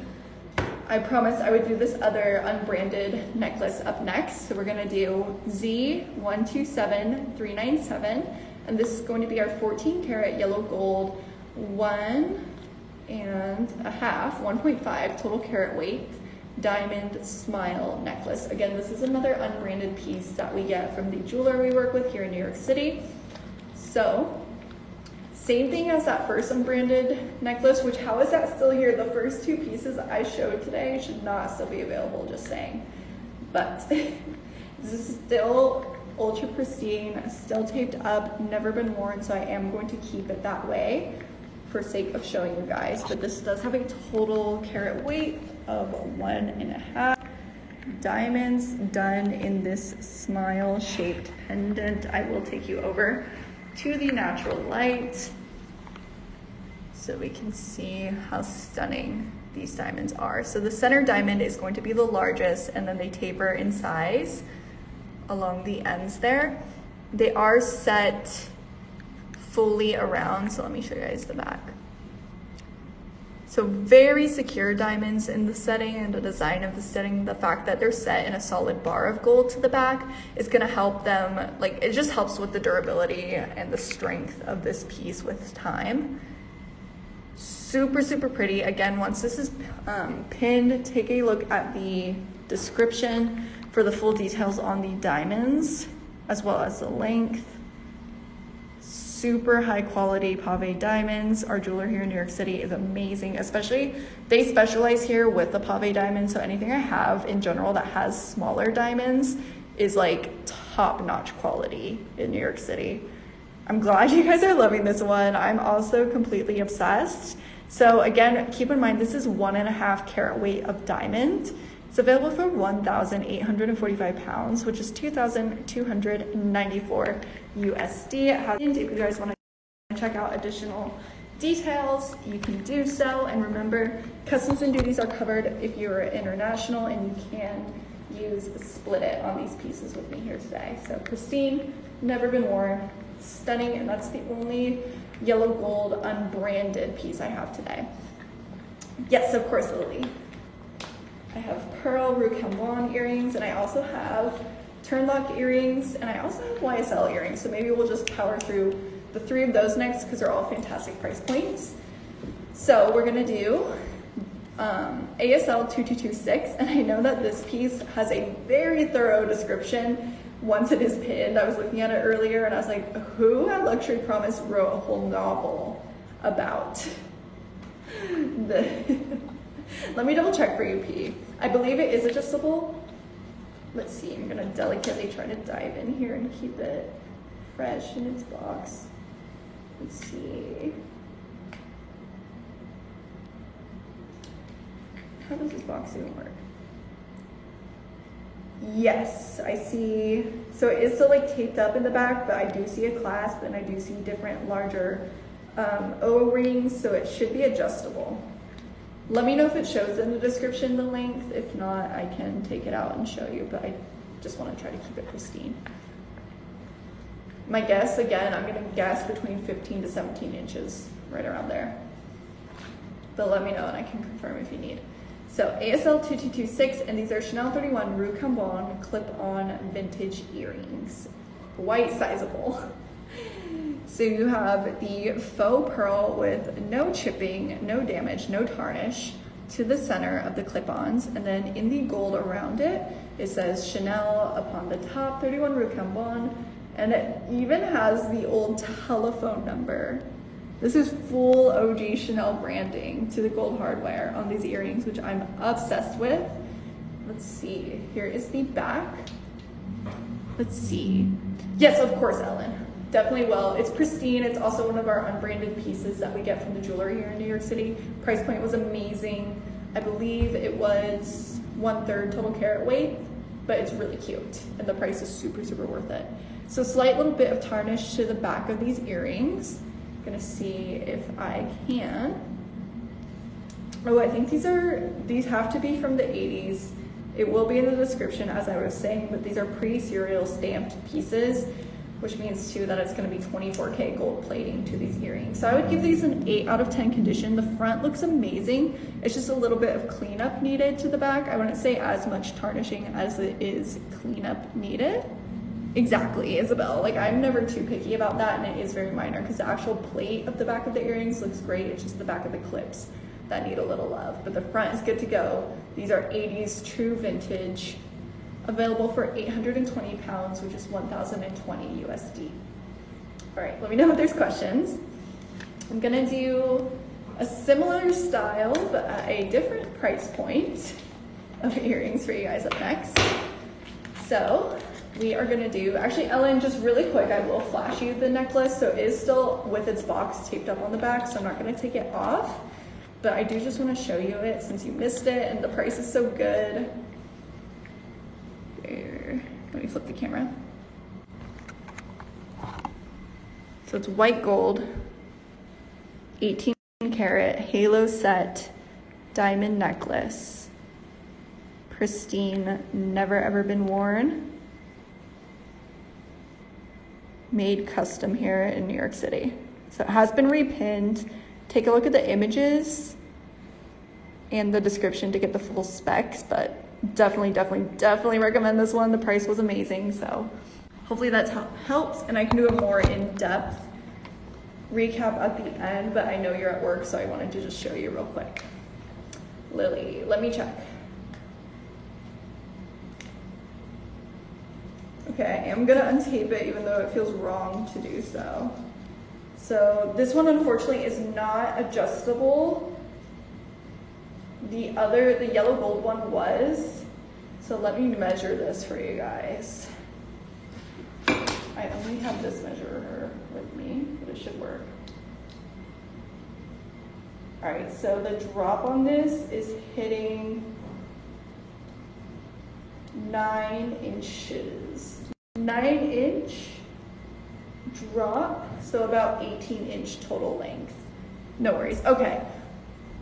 I promised I would do this other unbranded necklace up next. So we're gonna do Z127397, and this is going to be our 14 karat yellow gold, one and a half, 1.5 total carat weight diamond smile necklace. Again, this is another unbranded piece that we get from the jeweler we work with here in New York City. So, same thing as that first unbranded necklace, which how is that still here? The first two pieces I showed today should not still be available, just saying. but <laughs> this is still ultra pristine, still taped up, never been worn, so I am going to keep it that way for sake of showing you guys. But this does have a total carat weight of one and a half. Diamonds done in this smile shaped pendant. I will take you over to the natural light so we can see how stunning these diamonds are. So the center diamond is going to be the largest and then they taper in size along the ends there. They are set fully around, so let me show you guys the back. So very secure diamonds in the setting and the design of the setting. The fact that they're set in a solid bar of gold to the back is gonna help them, like it just helps with the durability and the strength of this piece with time. Super, super pretty. Again, once this is um, pinned, take a look at the description for the full details on the diamonds, as well as the length. Super high quality pave diamonds. Our jeweler here in New York City is amazing, especially they specialize here with the pave diamonds. So anything I have in general that has smaller diamonds is like top notch quality in New York City. I'm glad <laughs> you guys are loving this one. I'm also completely obsessed. So again, keep in mind, this is one and a half carat weight of diamond. It's available for 1,845 pounds, which is 2,294 USD. And If you guys want to check out additional details, you can do so. And remember, customs and duties are covered if you're international and you can use Splitit on these pieces with me here today. So pristine, never been worn, stunning, and that's the only yellow gold unbranded piece I have today. Yes, of course, Lily. I have pearl Rue Cambon earrings, and I also have turnlock earrings, and I also have YSL earrings. So maybe we'll just power through the three of those next because they're all fantastic price points. So we're gonna do um, ASL 2226, and I know that this piece has a very thorough description once it is pinned. I was looking at it earlier and I was like, who at Luxury Promise wrote a whole novel about <laughs> the. <laughs> Let me double check for you, P. I believe it is adjustable. Let's see, I'm gonna delicately try to dive in here and keep it fresh in its box. Let's see. How does this box even work? Yes, I see. So it is still like taped up in the back, but I do see a clasp and I do see different larger um, O-rings, so it should be adjustable. Let me know if it shows in the description the length. If not, I can take it out and show you, but I just want to try to keep it pristine. My guess, again, I'm going to guess between 15 to 17 inches, right around there. But let me know and I can confirm if you need. So ASL 2226, and these are Chanel 31 Rue Cambon clip-on vintage earrings. White sizable. So you have the faux pearl with no chipping, no damage, no tarnish to the center of the clip-ons. And then in the gold around it, it says Chanel upon the top, 31 Rue Cambon. And it even has the old telephone number this is full OG Chanel branding to the gold hardware on these earrings, which I'm obsessed with. Let's see, here is the back. Let's see. Yes, of course, Ellen. Definitely will. It's pristine. It's also one of our unbranded pieces that we get from the jeweler here in New York City. Price point was amazing. I believe it was one third total carat weight, but it's really cute. And the price is super, super worth it. So slight little bit of tarnish to the back of these earrings gonna see if I can. Oh, I think these are, these have to be from the 80s. It will be in the description as I was saying, but these are pre-serial stamped pieces, which means too that it's gonna be 24K gold plating to these earrings. So I would give these an eight out of 10 condition. The front looks amazing. It's just a little bit of cleanup needed to the back. I wouldn't say as much tarnishing as it is cleanup needed. Exactly, Isabel. Like I'm never too picky about that and it is very minor because the actual plate of the back of the earrings looks great. It's just the back of the clips that need a little love. But the front is good to go. These are 80s true vintage, available for 820 pounds, which is 1,020 USD. All right, let me know if there's questions. I'm gonna do a similar style, but at a different price point of earrings for you guys up next. So we are gonna do, actually Ellen, just really quick, I will flash you the necklace. So it is still with its box taped up on the back, so I'm not gonna take it off. But I do just wanna show you it since you missed it and the price is so good. Let me flip the camera. So it's white gold, 18 carat halo set diamond necklace. Pristine, never ever been worn. Made custom here in New York City. So it has been repinned. Take a look at the images and the description to get the full specs, but definitely, definitely, definitely recommend this one. The price was amazing, so hopefully that helps and I can do a more in-depth recap at the end, but I know you're at work, so I wanted to just show you real quick. Lily, let me check. Okay, I am gonna untape it even though it feels wrong to do so. So this one unfortunately is not adjustable. The other, the yellow gold one was. So let me measure this for you guys. I only have this measurer with me, but it should work. All right, so the drop on this is hitting nine inches. Nine inch drop, so about 18 inch total length. No worries, okay.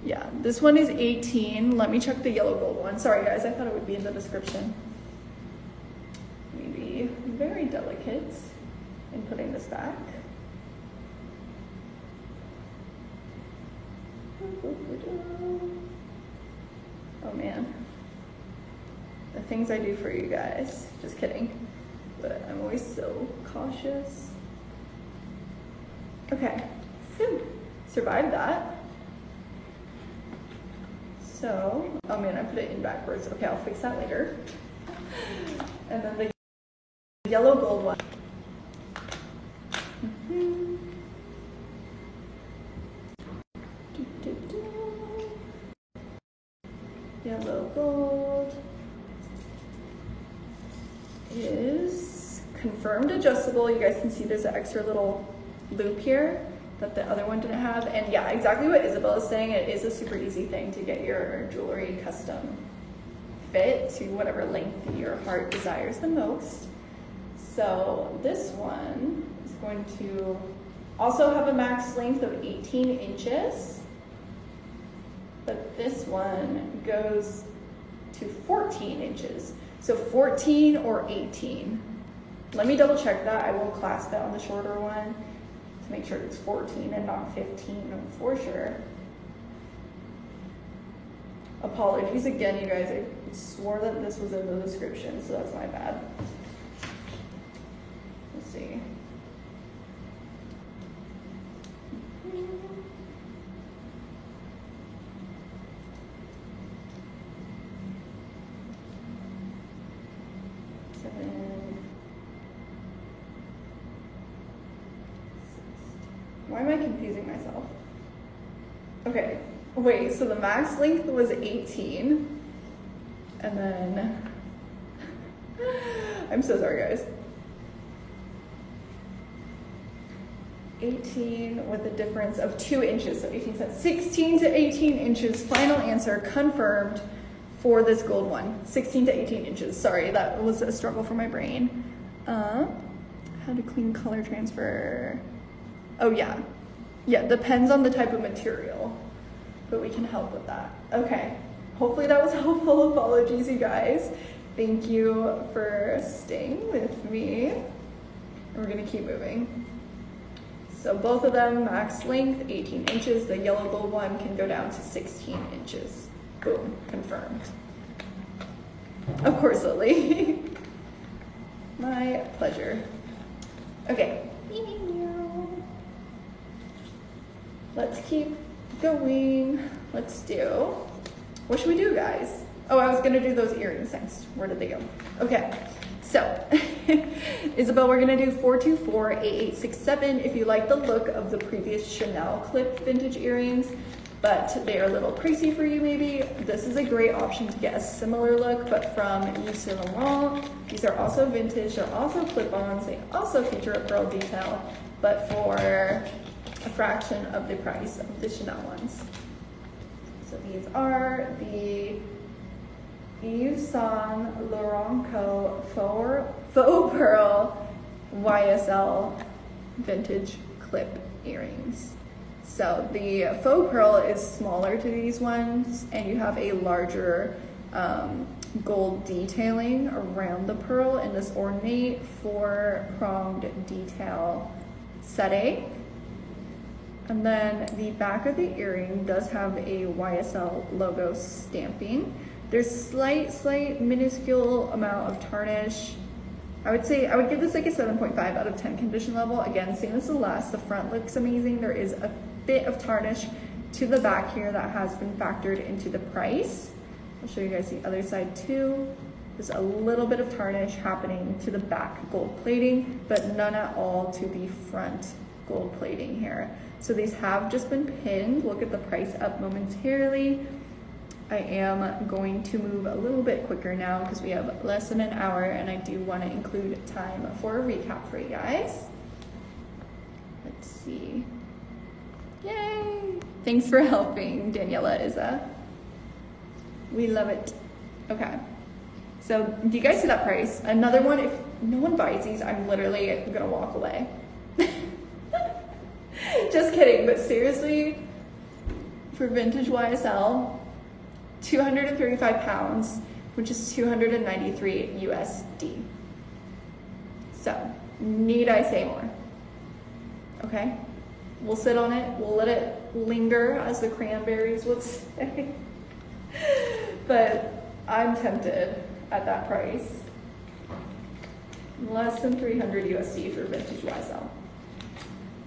Yeah, this one is 18. Let me check the yellow gold one. Sorry guys, I thought it would be in the description. Maybe very delicate in putting this back. Oh man. The things I do for you guys. Just kidding. But I'm always so cautious. Okay. Phew. Survived that. So, oh man, I put it in backwards. Okay, I'll fix that later. And then the yellow gold one. Mm-hmm. Yellow gold is confirmed adjustable. You guys can see there's an extra little loop here that the other one didn't have. And yeah, exactly what Isabel is saying. It is a super easy thing to get your jewelry custom fit to whatever length your heart desires the most. So this one is going to also have a max length of 18 inches, but this one goes to 14 inches. So 14 or 18. Let me double check that. I will clasp that on the shorter one to make sure it's 14 and not 15 for sure. Apologies again, you guys. I swore that this was in the description, so that's my bad. Let's see. Seven. Why am I confusing myself? Okay, wait, so the max length was 18. And then, <laughs> I'm so sorry guys. 18 with a difference of two inches, so 18 cents. 16 to 18 inches, final answer confirmed for this gold one. 16 to 18 inches. Sorry, that was a struggle for my brain. Uh, how to clean color transfer. Oh yeah, yeah, depends on the type of material, but we can help with that. Okay, hopefully that was <laughs> helpful. Apologies, you guys. Thank you for staying with me. And we're gonna keep moving. So both of them max length 18 inches. The yellow gold one can go down to 16 inches. Boom, confirmed. Of course, Lily. <laughs> My pleasure. Okay. Let's keep going. Let's do, what should we do, guys? Oh, I was gonna do those earrings next. Where did they go? Okay. So, <laughs> Isabel, we're gonna do 424-8867. If you like the look of the previous Chanel clip vintage earrings, but they are a little pricey for you maybe. This is a great option to get a similar look, but from Yves Saint Laurent. These are also vintage, they're also clip-ons, they also feature a pearl detail, but for a fraction of the price of the Chanel ones. So these are the Yves Saint Laurent Co. Faux, Faux Pearl YSL Vintage Clip Earrings. So the faux pearl is smaller to these ones and you have a larger um, gold detailing around the pearl in this ornate four pronged detail setting. And then the back of the earring does have a YSL logo stamping. There's slight, slight minuscule amount of tarnish. I would say, I would give this like a 7.5 out of 10 condition level. Again, same as the last, the front looks amazing. There is a bit of tarnish to the back here that has been factored into the price. I'll show you guys the other side too. There's a little bit of tarnish happening to the back gold plating, but none at all to the front gold plating here. So these have just been pinned. Look at the price up momentarily. I am going to move a little bit quicker now because we have less than an hour and I do want to include time for a recap for you guys. Let's see. Yay! Thanks for helping, Daniela Isa. We love it. Okay. So, do you guys see that price? Another one, if no one buys these, I'm literally gonna walk away. <laughs> <laughs> Just kidding, but seriously, for vintage YSL, 235 pounds, which is 293 USD. So, need I say more? Okay? We'll sit on it, we'll let it linger, as the cranberries would <laughs> say. but I'm tempted at that price. Less than 300 USD for vintage YSL.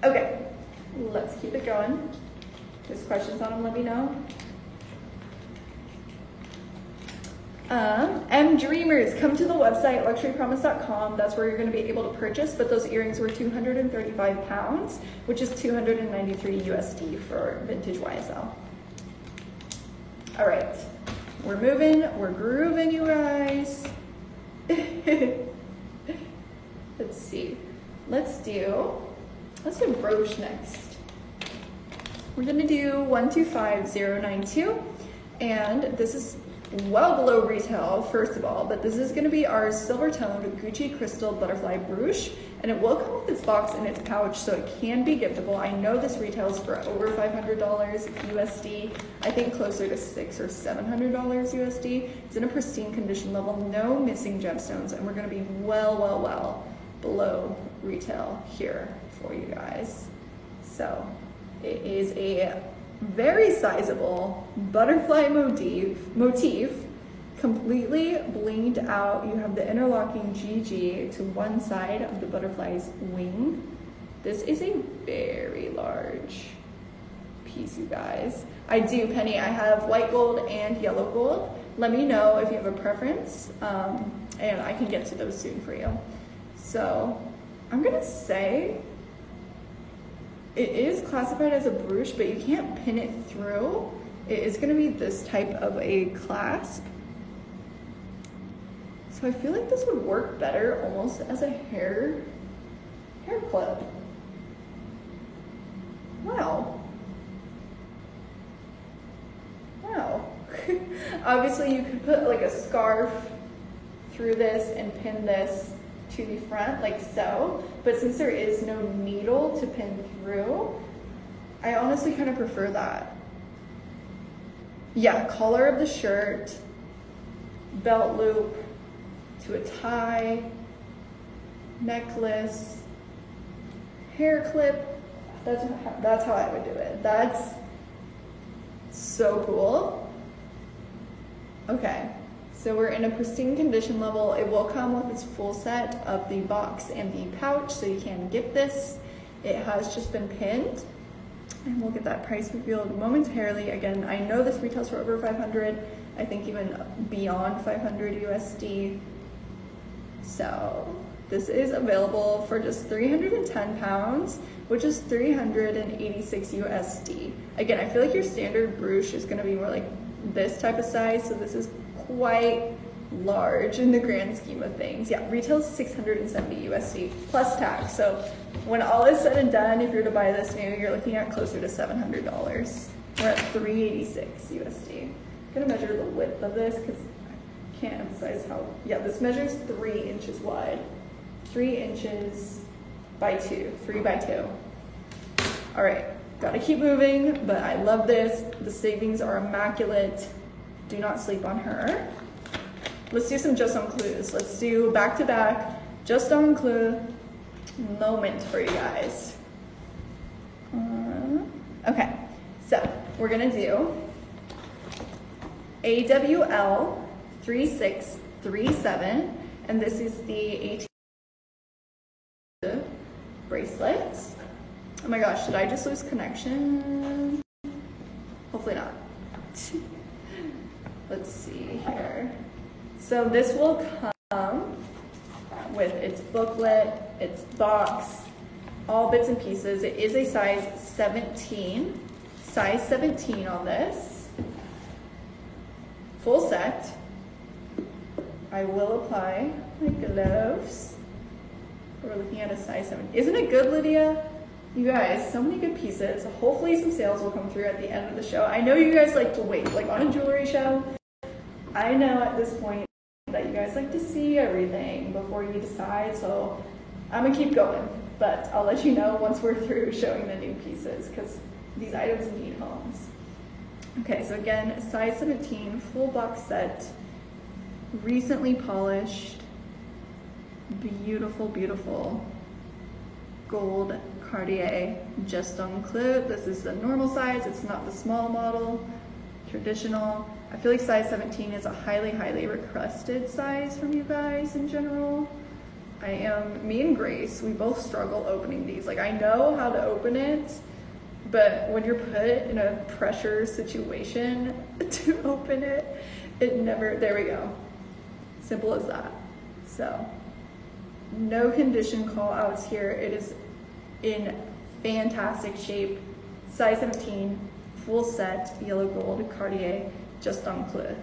Okay, let's keep it going. There's questions on them, let me know. Um, M Dreamers, come to the website luxurypromise.com. That's where you're going to be able to purchase. But those earrings were 235 pounds, which is 293 USD for vintage YSL. All right, we're moving, we're grooving, you guys. <laughs> let's see. Let's do. Let's do brooch next. We're gonna do 125092, and this is well below retail, first of all, but this is gonna be our silver toned Gucci Crystal Butterfly Brooch, and it will come with its box and its pouch, so it can be giftable. I know this retails for over $500 USD, I think closer to six or $700 USD. It's in a pristine condition level, no missing gemstones, and we're gonna be well, well, well below retail here for you guys. So it is a very sizable butterfly motif, motif completely blinged out. You have the interlocking GG to one side of the butterfly's wing. This is a very large piece, you guys. I do, Penny, I have white gold and yellow gold. Let me know if you have a preference, um, and I can get to those soon for you. So I'm gonna say it is classified as a brooch, but you can't pin it through. It is gonna be this type of a clasp. So I feel like this would work better almost as a hair, hair clip. Wow. Wow. <laughs> Obviously you could put like a scarf through this and pin this to the front like so, but since there is no needle to pin through, I honestly kind of prefer that. Yeah, collar of the shirt, belt loop to a tie, necklace, hair clip. That's, that's how I would do it. That's so cool. Okay. So we're in a pristine condition level. It will come with its full set of the box and the pouch, so you can get this. It has just been pinned. And we'll get that price revealed momentarily. Again, I know this retails for over 500. I think even beyond 500 USD. So This is available for just 310 pounds, which is 386 USD. Again, I feel like your standard brooch is gonna be more like this type of size, so this is quite large in the grand scheme of things. Yeah, retails 670 USD plus tax. So when all is said and done, if you're to buy this new, you're looking at closer to $700. We're at 386 USD. I'm gonna measure the width of this because I can't emphasize how, yeah, this measures three inches wide. Three inches by two, three by two. All right, gotta keep moving, but I love this. The savings are immaculate. Do not sleep on her. Let's do some Juste un Clous. Let's do back to back, Juste un Clou moment for you guys. Uh, okay, so we're gonna do AWL 3637, and this is the AT bracelet. Oh my gosh, did I just lose connection? Hopefully not. Let's see here. So this will come with its booklet, its box, all bits and pieces. It is a size 17, size 17 on this. Full set. I will apply my gloves. We're looking at a size 7. Isn't it good, Lydia? You guys, so many good pieces. Hopefully some sales will come through at the end of the show. I know you guys like to wait, like on a jewelry show. I know at this point that you guys like to see everything before you decide. So I'm gonna keep going, but I'll let you know once we're through showing the new pieces because these items need homes. Okay, so again, size 17, full box set, recently polished, beautiful, beautiful gold Cartier Juste un Clou. This is the normal size, it's not the small model, traditional. I feel like size 17 is a highly, highly requested size from you guys in general. I am, me and Grace, we both struggle opening these. Like I know how to open it, but when you're put in a pressure situation <laughs> to open it, it never, there we go. Simple as that. So no condition call outs here. It is in fantastic shape. Size 17, full set, yellow gold Cartier just cliff.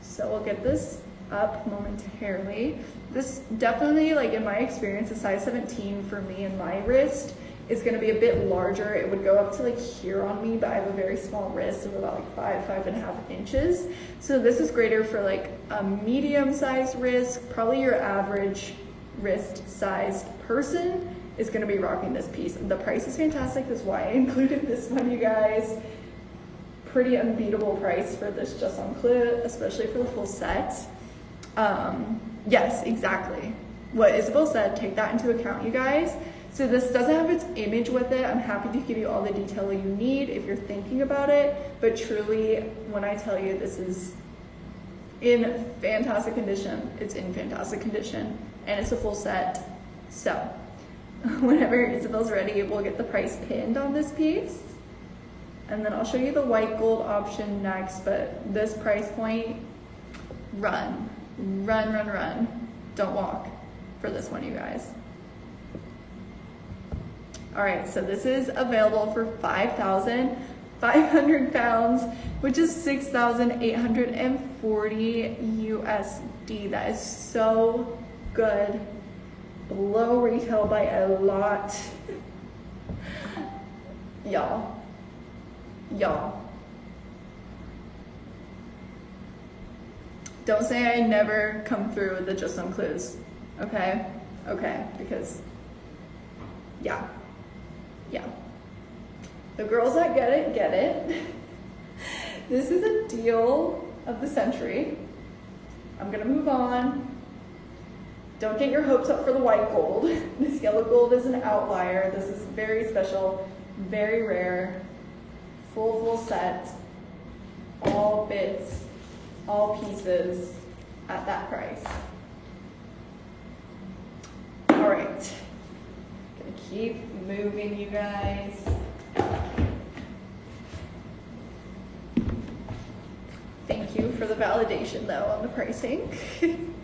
So we'll get this up momentarily. This definitely, like in my experience, a size 17 for me and my wrist is gonna be a bit larger. It would go up to like here on me, but I have a very small wrist of about like five, five and a half inches. So this is greater for like a medium sized wrist, probably your average wrist sized person is gonna be rocking this piece. The price is fantastic, that's why I <laughs> included this one, you guys pretty unbeatable price for this just on especially for the full set. Um, yes, exactly. What Isabel said, take that into account, you guys. So this doesn't have its image with it. I'm happy to give you all the detail you need if you're thinking about it. But truly, when I tell you this is in fantastic condition, it's in fantastic condition. And it's a full set. So <laughs> whenever Isabel's ready, we'll get the price pinned on this piece. And then I'll show you the white gold option next, but this price point, run, run, run, run. Don't walk for this one, you guys. All right, so this is available for 5,500 pounds, which is 6,840 USD. That is so good. Below retail by a lot. <laughs> Y'all, y'all. Don't say I never come through with the Juste un Clous, okay? Okay, because, yeah, yeah. The girls that get it, get it. <laughs> this is a deal of the century. I'm gonna move on. Don't get your hopes up for the white gold. <laughs> This yellow gold is an outlier. This is very special, very rare full, full set, all bits, all pieces at that price. All right, gonna keep moving you guys. Thank you for the validation though on the pricing. <laughs>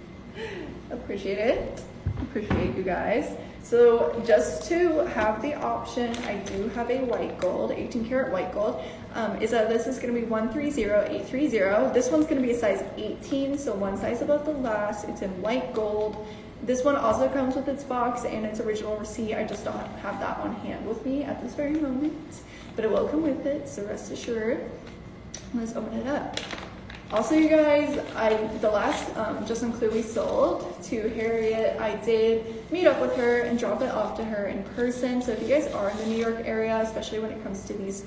Appreciate it. Appreciate you guys. So just to have the option, I do have a white gold, 18 karat white gold. Um, is that this is going to be 130830. This one's going to be a size 18, so one size above the last. It's in white gold. This one also comes with its box and its original receipt. I just don't have that on hand with me at this very moment, but it will come with it, so rest assured. Let's open it up. Also, you guys, I the last um, Just Clue we sold to Harriet, I did meet up with her and drop it off to her in person. So if you guys are in the New York area, especially when it comes to these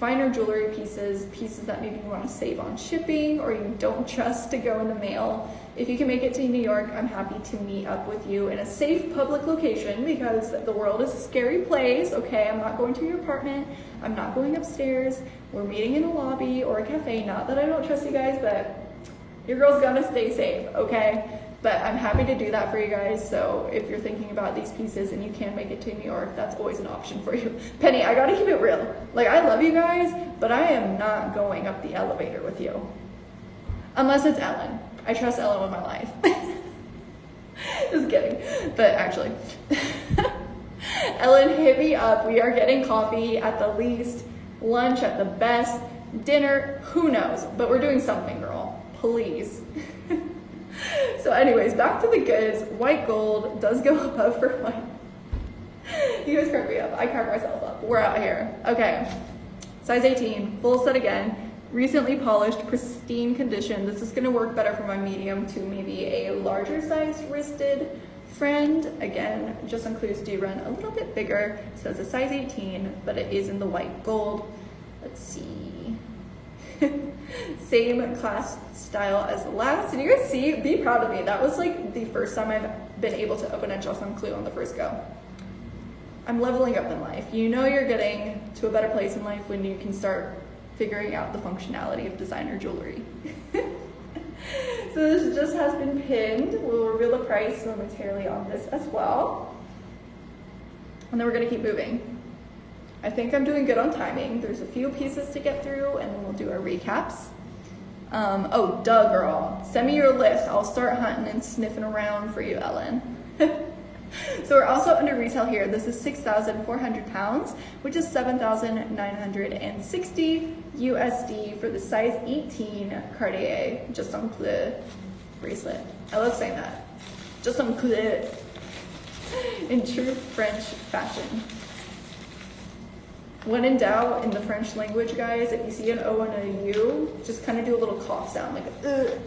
finer jewelry pieces, pieces that maybe you want to save on shipping or you don't trust to go in the mail, if you can make it to New York, I'm happy to meet up with you in a safe public location because the world is a scary place, okay? I'm not going to your apartment. I'm not going upstairs. We're meeting in a lobby or a cafe. Not that I don't trust you guys, but your girl's gonna stay safe, okay? But I'm happy to do that for you guys. So if you're thinking about these pieces and you can make it to New York, that's always an option for you. <laughs> Penny, I gotta keep it real. Like, I love you guys, but I am not going up the elevator with you. Unless it's Ellen. I trust Ellen with my life. <laughs> Just kidding. But actually, <laughs> Ellen, hit me up. We are getting coffee at the least, lunch at the best, dinner, who knows? But we're doing something, girl. Please. <laughs> so, anyways, back to the goods. White gold does go <laughs> above for white. you guys crack me up. I crack myself up. We're out here. Okay. Size 18, full set again recently polished, pristine condition. This is gonna work better for my medium to maybe a larger size wristed friend. Again, Just Clues do run a little bit bigger, so it's a size 18, but it is in the white gold. Let's see. <laughs> Same class style as the last. And you guys see, be proud of me. That was like the first time I've been able to open a Just Clue on the first go. I'm leveling up in life. You know you're getting to a better place in life when you can start figuring out the functionality of designer jewelry. <laughs> so this just has been pinned. We'll reveal the price momentarily on this as well. And then we're gonna keep moving. I think I'm doing good on timing. There's a few pieces to get through and then we'll do our recaps. Um, oh, duh, girl. Send me your list. I'll start hunting and sniffing around for you, Ellen. <laughs> so we're also under retail here. This is 6,400 pounds, which is 7,960 USD for the size 18 Cartier Juste un Clou bracelet. I love saying that. Juste un Clou <laughs> in true French fashion. When in doubt in the French language, guys, if you see an O and a U, just kind of do a little cough sound, like a,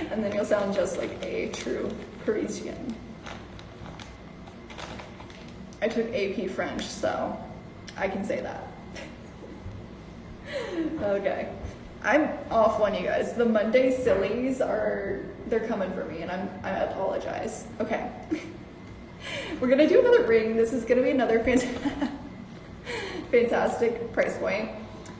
<laughs> and then you'll sound just like a true Parisian. I took AP French, so I can say that. <laughs> okay. I'm off one, you guys. The Monday sillies are, they're coming for me, and I'm, I apologize. Okay. <laughs> We're gonna do another ring. This is gonna be another fantastic, <laughs> fantastic price point.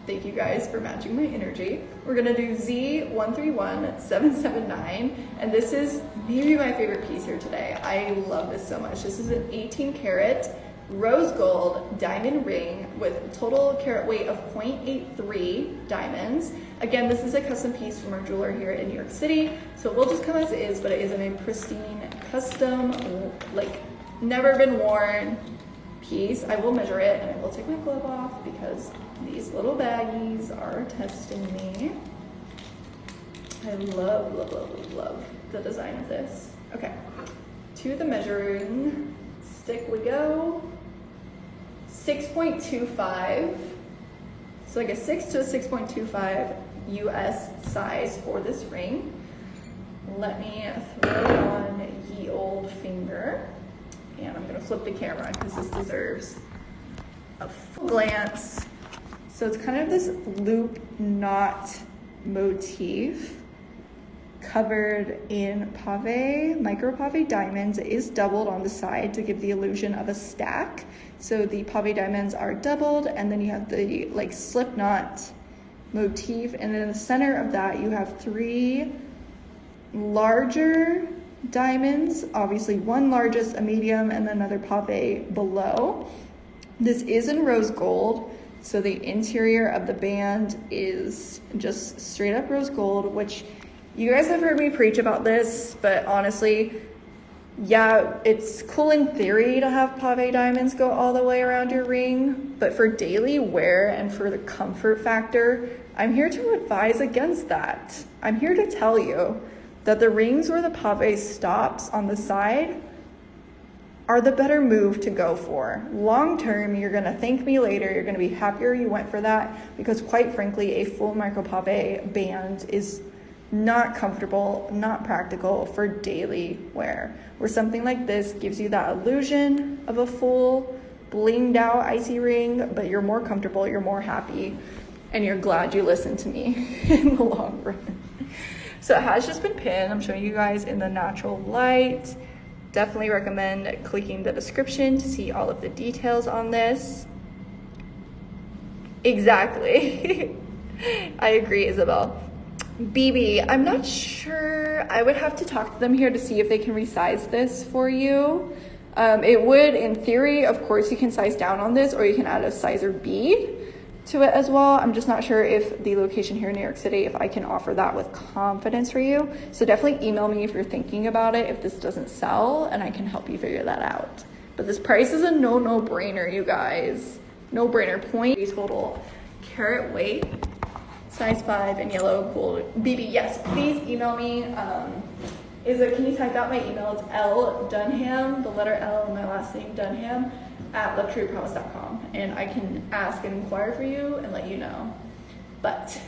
Thank you guys for matching my energy. We're gonna do Z131779, and this is maybe my favorite piece here today. I love this so much. This is an 18 karat rose gold diamond ring with total carat weight of 0.83 diamonds. Again, this is a custom piece from our jeweler here in New York City, so it will just come as it is, but it is in a pristine, custom, like never been worn piece. I will measure it and I will take my glove off because these little baggies are testing me. I love, love, love, love the design of this. Okay, to the measuring stick we go. 6.25, so like a 6 to a 6.25 US size for this ring. Let me throw on ye old finger. And I'm gonna flip the camera because this deserves a glance. So it's kind of this loop knot motif covered in pave, micro pave diamonds. It is doubled on the side to give the illusion of a stack. So the pave diamonds are doubled and then you have the like slip knot motif. And in the center of that, you have three larger diamonds, obviously one largest, a medium, and then another pave below. This is in rose gold. So the interior of the band is just straight up rose gold, which you guys have heard me preach about this, but honestly, yeah, it's cool in theory to have pave diamonds go all the way around your ring, but for daily wear and for the comfort factor, I'm here to advise against that. I'm here to tell you that the rings where the pave stops on the side are the better move to go for. Long term, you're gonna thank me later. You're gonna be happier you went for that because, quite frankly, a full micro pave band is not comfortable, not practical for daily wear. Where something like this gives you that illusion of a full blinged out icy ring, but you're more comfortable, you're more happy, and you're glad you listened to me <laughs> in the long run. So it has just been pinned. I'm showing you guys in the natural light. Definitely recommend clicking the description to see all of the details on this. Exactly. <laughs> I agree, Isabel. BB, I'm not sure. I would have to talk to them here to see if they can resize this for you. Um, it would, in theory, of course, you can size down on this or you can add a sizer bead to it as well. I'm just not sure if the location here in New York City, if I can offer that with confidence for you. So definitely email me if you're thinking about it, if this doesn't sell, and I can help you figure that out. But this price is a no, no brainer, you guys. No brainer. Point total carat weight size five and yellow gold. BB, yes, please email me. Um, is it, can you type out my email? It's L Dunham, the letter L, my last name Dunham, at luxurypromise.com. And I can ask and inquire for you and let you know. But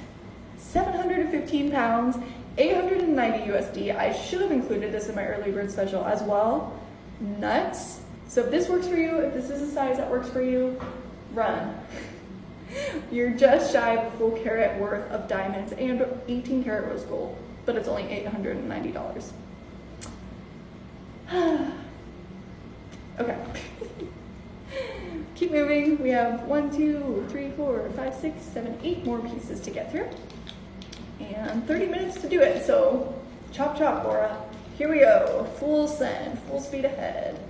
715 pounds, 890 USD. I should have included this in my early bird special as well. Nuts. So if this works for you, if this is a size that works for you, run. <laughs> You're just shy of a full carat worth of diamonds and 18 karat rose gold, but it's only $890. <sighs> okay. <laughs> Keep moving. We have one, two, three, four, five, six, seven, eight more pieces to get through. And 30 minutes to do it. So chop chop, Laura. Here we go. Full send, full speed ahead.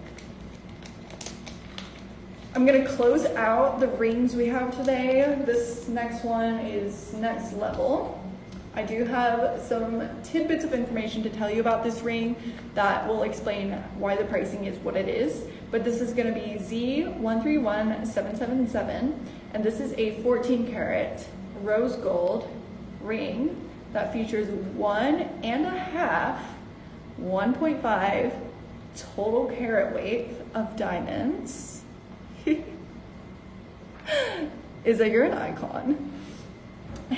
I'm gonna close out the rings we have today. This next one is next level. I do have some tidbits of information to tell you about this ring that will explain why the pricing is what it is. But this is gonna be Z131777, and this is a 14 karat rose gold ring that features one and a half, 1.5 total carat weight of diamonds <laughs> is that you're an icon. <laughs>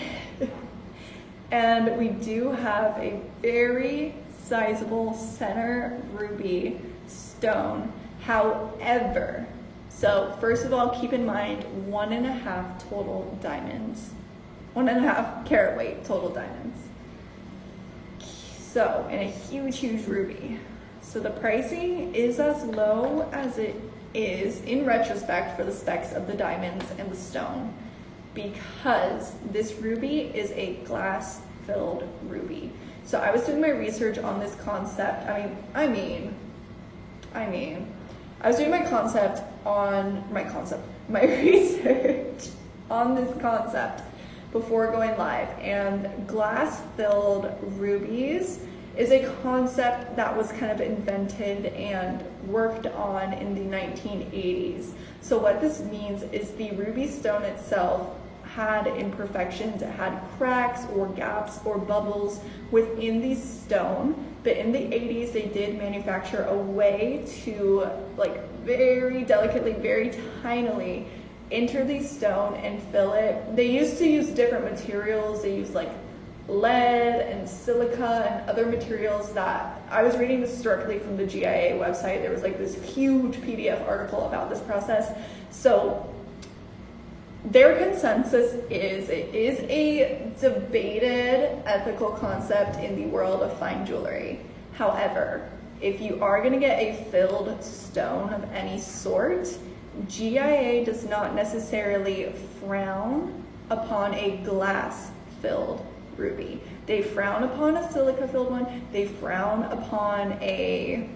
and we do have a very sizable center ruby stone. However, so first of all, keep in mind one and a half total diamonds, one and a half carat weight total diamonds. So, and a huge, huge ruby. So the pricing is as low as it is, in retrospect, for the specs of the diamonds and the stone because this ruby is a glass filled ruby. So I was doing my research on this concept. I mean, I mean, I mean, I was doing my concept on my concept, <laughs> my research on this concept before going live and glass filled rubies is a concept that was kind of invented and worked on in the 1980s. So what this means is the ruby stone itself had imperfections, it had cracks or gaps or bubbles within the stone. But in the 80s, they did manufacture a way to like very delicately, very tinily enter the stone and fill it. They used to use different materials. They used like lead and silica and other materials that I was reading this directly from the GIA website. There was like this huge PDF article about this process. So their consensus is it is a debated ethical concept in the world of fine jewelry. However, if you are going to get a filled stone of any sort, GIA does not necessarily frown upon a glass filled ruby. They frown upon a silica filled one. They frown upon a,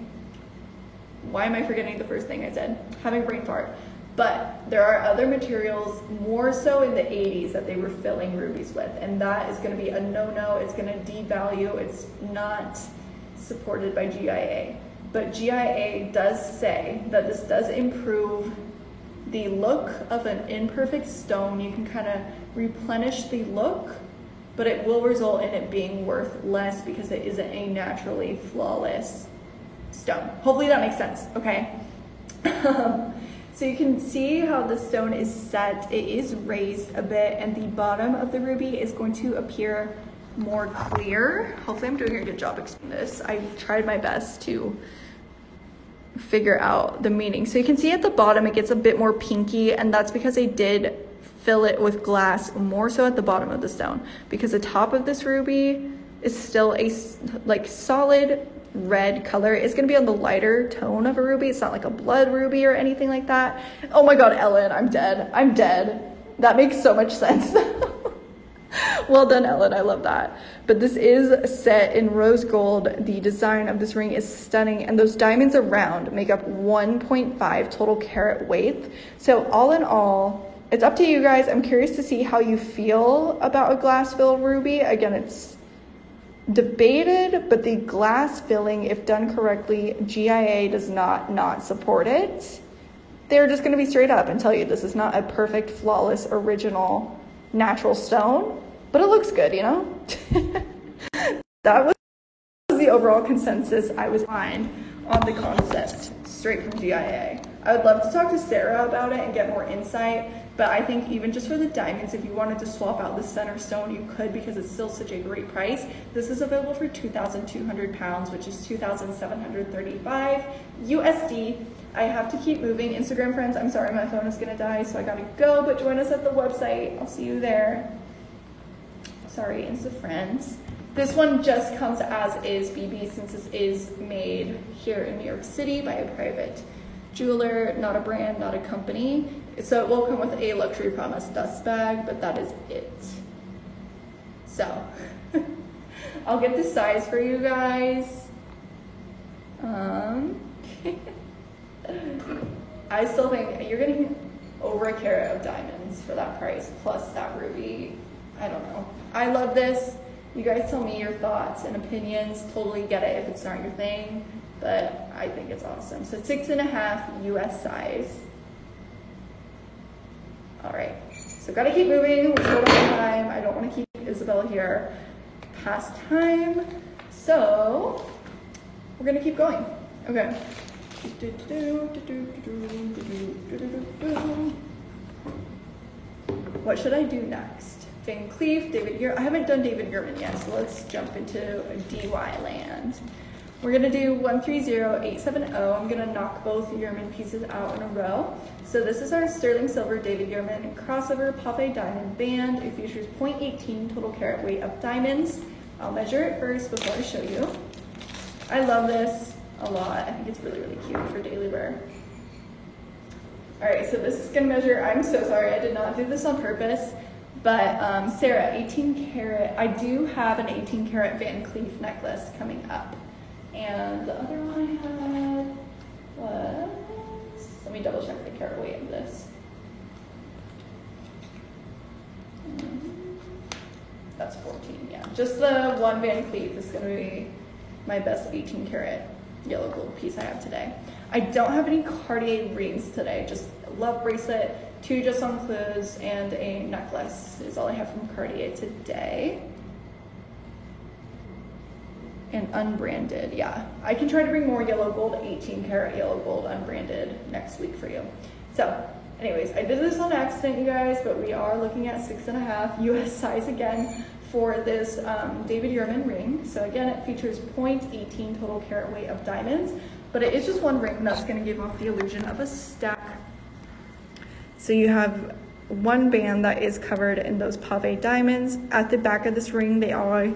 why am I forgetting the first thing I said? Having a brain fart. But there are other materials, more so in the 80s, that they were filling rubies with. And that is going to be a no no. It's going to devalue. It's not supported by GIA. but GIA does say that this does improve the look of an imperfect stone. You can kind of replenish the look, but it will result in it being worth less because it isn't a naturally flawless stone. Hopefully that makes sense, okay? <laughs> Um, so you can see how the stone is set. It is raised a bit and the bottom of the ruby is going to appear more clear. Hopefully I'm doing a good job explaining this. I tried my best to figure out the meaning. So you can see at the bottom it gets a bit more pinky and that's because I did fill it with glass more so at the bottom of the stone because the top of this ruby is still a like solid red color. It's gonna be on the lighter tone of a ruby. It's not like a blood ruby or anything like that. Oh my God, Ellen, I'm dead. I'm dead. That makes so much sense. <laughs> well done, Ellen. I love that. But this is set in rose gold. The design of this ring is stunning, and those diamonds around make up 1.5 total carat weight. So, all in all, it's up to you guys. I'm curious to see how you feel about a glass filled ruby. Again, it's debated, but the glass filling, if done correctly, GIA does not not support it. They're just going to be straight up and tell you this is not a perfect, flawless, original, natural stone but it looks good, you know? <laughs> that was the overall consensus I was behind on the concept straight from GIA. I would love to talk to Sarah about it and get more insight, but I think even just for the diamonds, if you wanted to swap out the center stone, you could because it's still such a great price. This is available for 2,200 pounds, which is 2,735 USD. I have to keep moving. Instagram friends, I'm sorry my phone is gonna die, so I gotta go, but join us at the website. I'll see you there sorry, Insta Friends. This one just comes as is BB since this is made here in New York City by a private jeweler, not a brand, not a company. So it will come with a luxury promise dust bag, but that is it. So <laughs> I'll get the size for you guys. Um, <laughs> I still think you're getting over a carat of diamonds for that price, plus that ruby. I don't know. I love this. You guys tell me your thoughts and opinions. Totally get it if it's not your thing, but I think it's awesome. So six and a half US size. All right, so gotta keep moving. We're short on time. I don't wanna keep Isabel here past time. So we're gonna keep going. Okay. What should I do next? Van Cleef, David Yer I haven't done David Yurman yet, so let's jump into DY land. We're gonna do 130870. I'm gonna knock both Yurman pieces out in a row. So this is our sterling silver David Yurman crossover pave diamond band. It features 0.18 total carat weight of diamonds. I'll measure it first before I show you. I love this a lot. I think it's really, really cute for daily wear. All right, so this is gonna measure, I'm so sorry, I did not do this on purpose. But um, Sarah, 18 karat, I do have an 18 karat Van Cleef necklace coming up. And the other one I had was, let me double check the carat weight of this. That's 14, yeah. Just the one Van Cleef is gonna be my best 18 karat yellow gold piece I have today. I don't have any Cartier rings today, just love bracelet two Juste un Clous, and a necklace is all I have from Cartier today. And unbranded, yeah. I can try to bring more yellow gold, 18 karat yellow gold unbranded next week for you. So anyways, I did this on accident, you guys, but we are looking at six and a half <laughs> US size again for this um, David Yurman ring. So again, it features 0.18 total carat weight of diamonds, but it is just one ring that's gonna give off the illusion of a stack so you have one band that is covered in those pave diamonds. At the back of this ring, they are,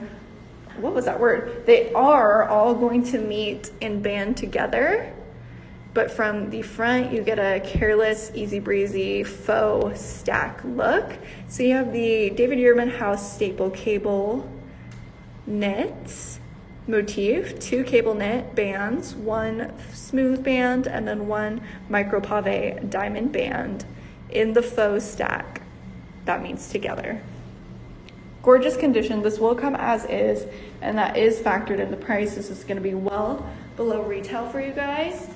what was that word? They are all going to meet and band together. But from the front, you get a careless, easy breezy faux stack look. So you have the David Yurman House staple cable knits motif, two cable knit bands, one smooth band, and then one micro pave diamond band in the faux stack. That means together. Gorgeous condition. This will come as is, and that is factored in the price. This is gonna be well below retail for you guys.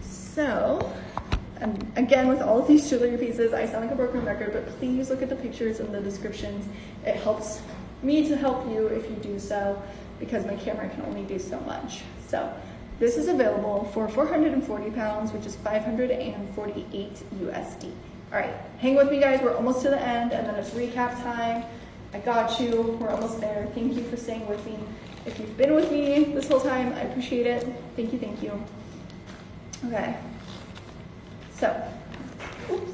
So, and again, with all of these jewelry pieces, I sound like a broken record, but please look at the pictures in the descriptions. It helps me to help you if you do so, because my camera can only do so much. So, this is available for 440 pounds, which is 548 USD. All right, hang with me guys, we're almost to the end, and then it's recap time. I got you, we're almost there. Thank you for staying with me. If you've been with me this whole time, I appreciate it. Thank you, thank you. Okay, so, oops.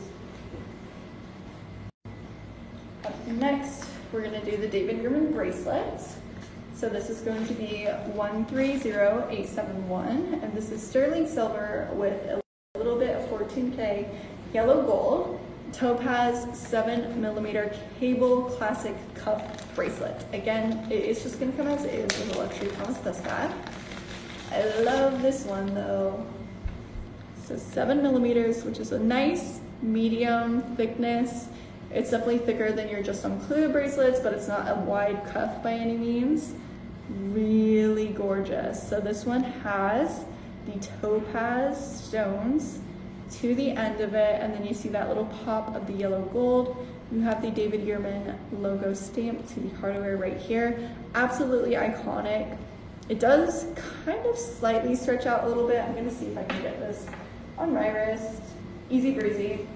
Up next, we're gonna do the David Yurman bracelets. So this is going to be 130871, and this is sterling silver with a little bit of 14K yellow gold, topaz 7 millimeter cable classic cuff bracelet. Again, it's just gonna come as is with a luxury promise plus guy. I love this one though. So seven millimeters, which is a nice medium thickness. It's definitely thicker than your Juste un Clou bracelets, but it's not a wide cuff by any means. Really gorgeous. So this one has the topaz stones to the end of it, and then you see that little pop of the yellow gold. You have the David Yurman logo stamp to the hardware right here. Absolutely iconic. It does kind of slightly stretch out a little bit. I'm gonna see if I can get this on my wrist. Easy breezy.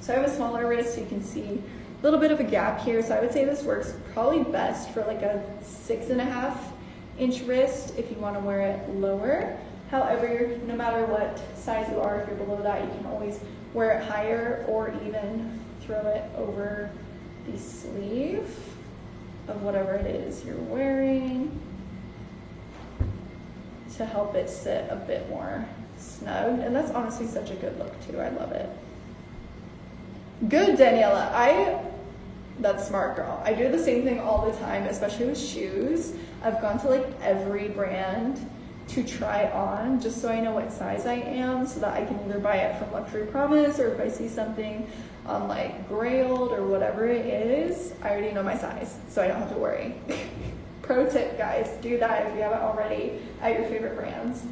So I have a smaller wrist, so you can see a little bit of a gap here. So I would say this works probably best for like a six and a half inch wrist if you wanna wear it lower. However, no matter what size you are, if you're below that, you can always wear it higher or even throw it over the sleeve of whatever it is you're wearing to help it sit a bit more snug. And that's honestly such a good look too. I love it. Good, Daniela. I, that's smart girl. I do the same thing all the time, especially with shoes. I've gone to like every brand to try on just so I know what size I am so that I can either buy it from Luxury Promise or if I see something on like Grailed or whatever it is, I already know my size so I don't have to worry. <laughs> Pro tip guys, do that if you haven't already at your favorite brands.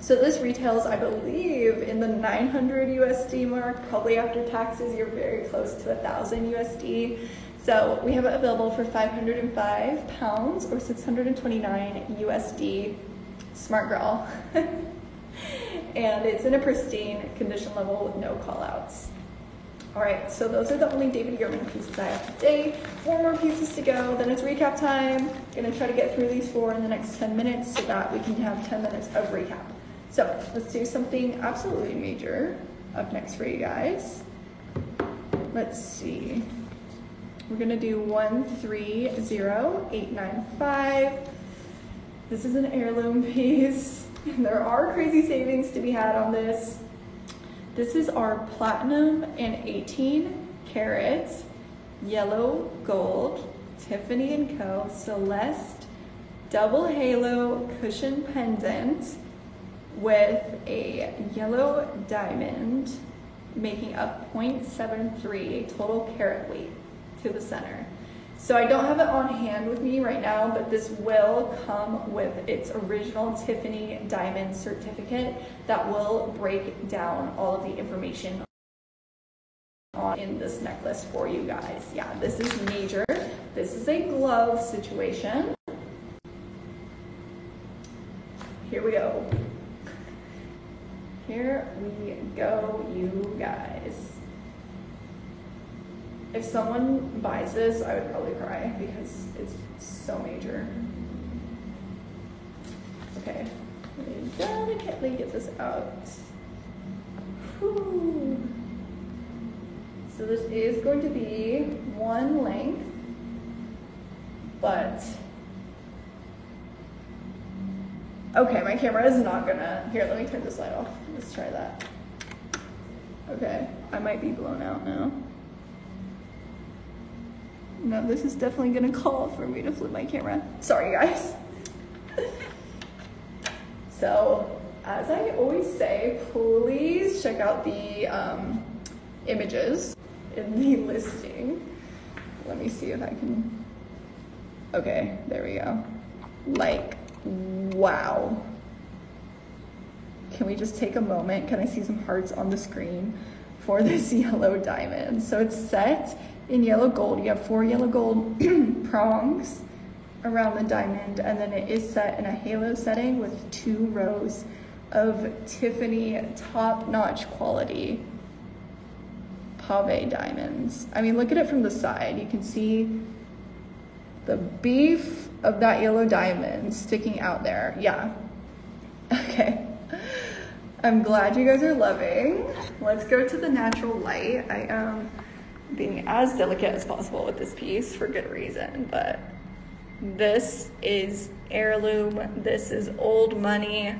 So this retails, I believe, in the 900 USD mark. Probably after taxes, you're very close to a thousand USD. So we have it available for 505 pounds or 629 USD. Smart girl. <laughs> and it's in a pristine condition level with no call outs. All right, so those are the only David Yurman pieces I have today. Four more pieces to go, then it's recap time. Gonna try to get through these four in the next 10 minutes so that we can have 10 minutes of recap. So let's do something absolutely major up next for you guys. Let's see. We're gonna do 130895. This is an heirloom <laughs> piece. There are crazy savings to be had on this. This is our platinum and 18 carats, yellow gold, Tiffany & Co. Soleste double halo cushion pendant with a yellow diamond making up 0.73 total carat weight to the center. So I don't have it on hand with me right now, but this will come with its original Tiffany diamond certificate that will break down all of the information in this necklace for you guys. Yeah, this is major. This is a glove situation. Here we go. Here we go, you guys. If someone buys this, I would probably cry because it's so major. Okay, let me delicately get this out. Whew. So this is going to be one length, but okay, my camera is not gonna, here, let me turn this light off. Let's try that. Okay, I might be blown out now. No, this is definitely gonna call for me to flip my camera. Sorry guys. so, as I always say, please check out the um, images in the <laughs> listing. let me see if I can. Okay, there we go. Like, wow. Can we just take a moment? Can I see some hearts on the screen for this <laughs> yellow diamond? So it's set in yellow gold. You have four yellow gold <clears throat> prongs around the diamond, and then it is set in a halo setting with two rows of Tiffany top-notch quality pave diamonds. I mean, look at it from the side. You can see the beef of that yellow diamond sticking out there. Yeah. <laughs> Okay. I'm glad you guys are loving. Let's go to the natural light. I am being as delicate as possible with this piece for good reason, but this is heirloom. This is old money.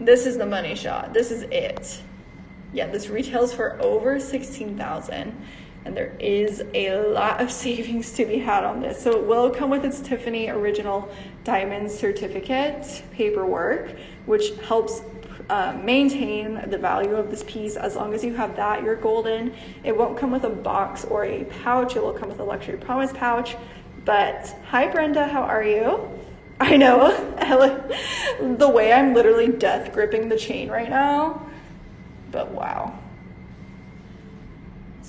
This is the money shot. This is it. Yeah, this retails for over 16,000 and there is a lot of <laughs> savings to be had on this. So it will come with its Tiffany original diamond certificate paperwork, which helps uh, maintain the value of this piece. As long as you have that you're golden. It won't come with a box or a pouch. It will come with a luxury promise pouch. But hi brenda how are you? <laughs> I know <laughs> the way i'm literally death gripping the chain right now. But wow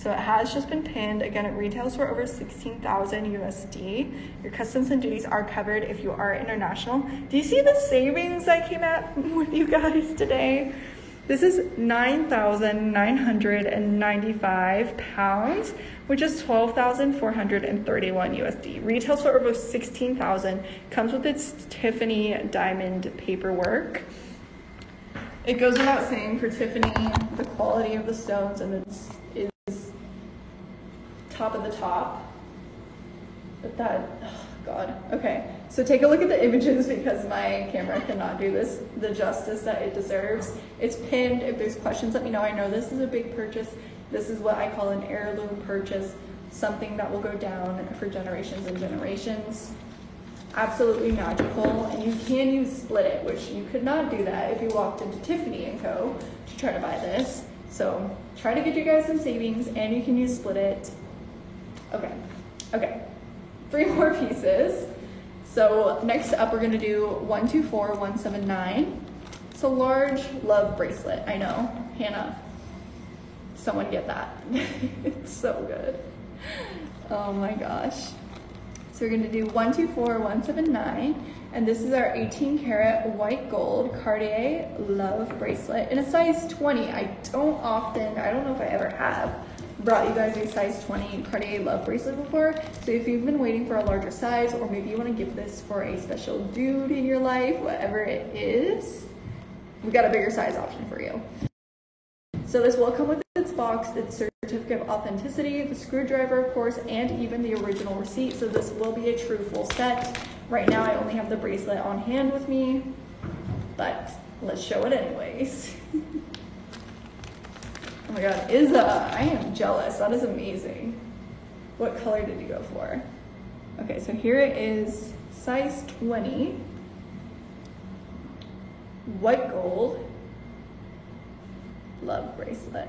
so it has just been pinned. Again, it retails for over 16,000 USD. Your customs and duties are covered if you are international. Do you see the savings I came at <laughs> with you guys today? This is 9,995 pounds, which is 12,431 USD. Retails for over 16,000, comes with its Tiffany diamond paperwork. It goes without saying for Tiffany, the quality of the stones and its top of the top. But that, oh God. Okay, so take a look at the images <laughs> because my camera cannot do this the justice that it deserves. It's pinned. If there's questions, let me know. I know this is a big purchase. This is what I call an heirloom purchase, something that will go down for generations and generations. Absolutely magical, and you can use Splitit, which you could not do that if you walked into Tiffany & Co. to try to buy this. So try to get you guys some savings, and you can use Splitit. Okay, okay. Three <laughs> more pieces. So next up, we're gonna do 124179. It's a large love bracelet, I know. Hannah, someone get that. <laughs> it's so good. Oh my gosh. So we're gonna do 124179, and this is our 18 karat white gold Cartier love bracelet in a size 20. I don't often, I don't know if I ever have, brought you guys a size 20 Cartier Love bracelet before. So if you've been waiting for a larger size or maybe you want to give this for a special dude in your life, whatever it is, we got a bigger size option for you. So this will come with its box, its certificate of authenticity, the screwdriver of course, and even the original receipt. So this will be a true full set. Right now I only have the bracelet on hand with me, but let's show it anyways. <laughs> Oh my god, Izza, I am jealous. That is amazing. What color did you go for? Okay, so here it is, size 20, white gold, love bracelet.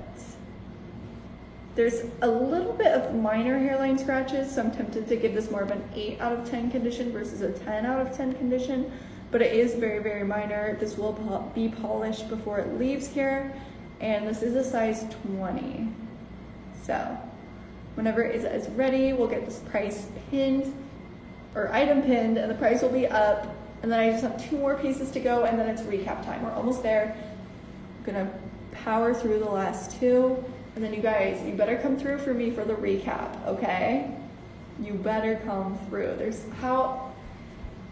There's a little bit of minor hairline scratches, so I'm tempted to give this more of an 8 out of 10 condition versus a 10 out of 10 condition, but it is very, very minor. This will be polished before it leaves here and this is a size 20. So whenever it's, it's ready, we'll get this price pinned or item pinned and the price will be up. And then I just have two more pieces to go and then it's recap time. We're almost there. I'm gonna power through the last two. And then you guys, you better come through for me for the recap, okay? You better come through. There's how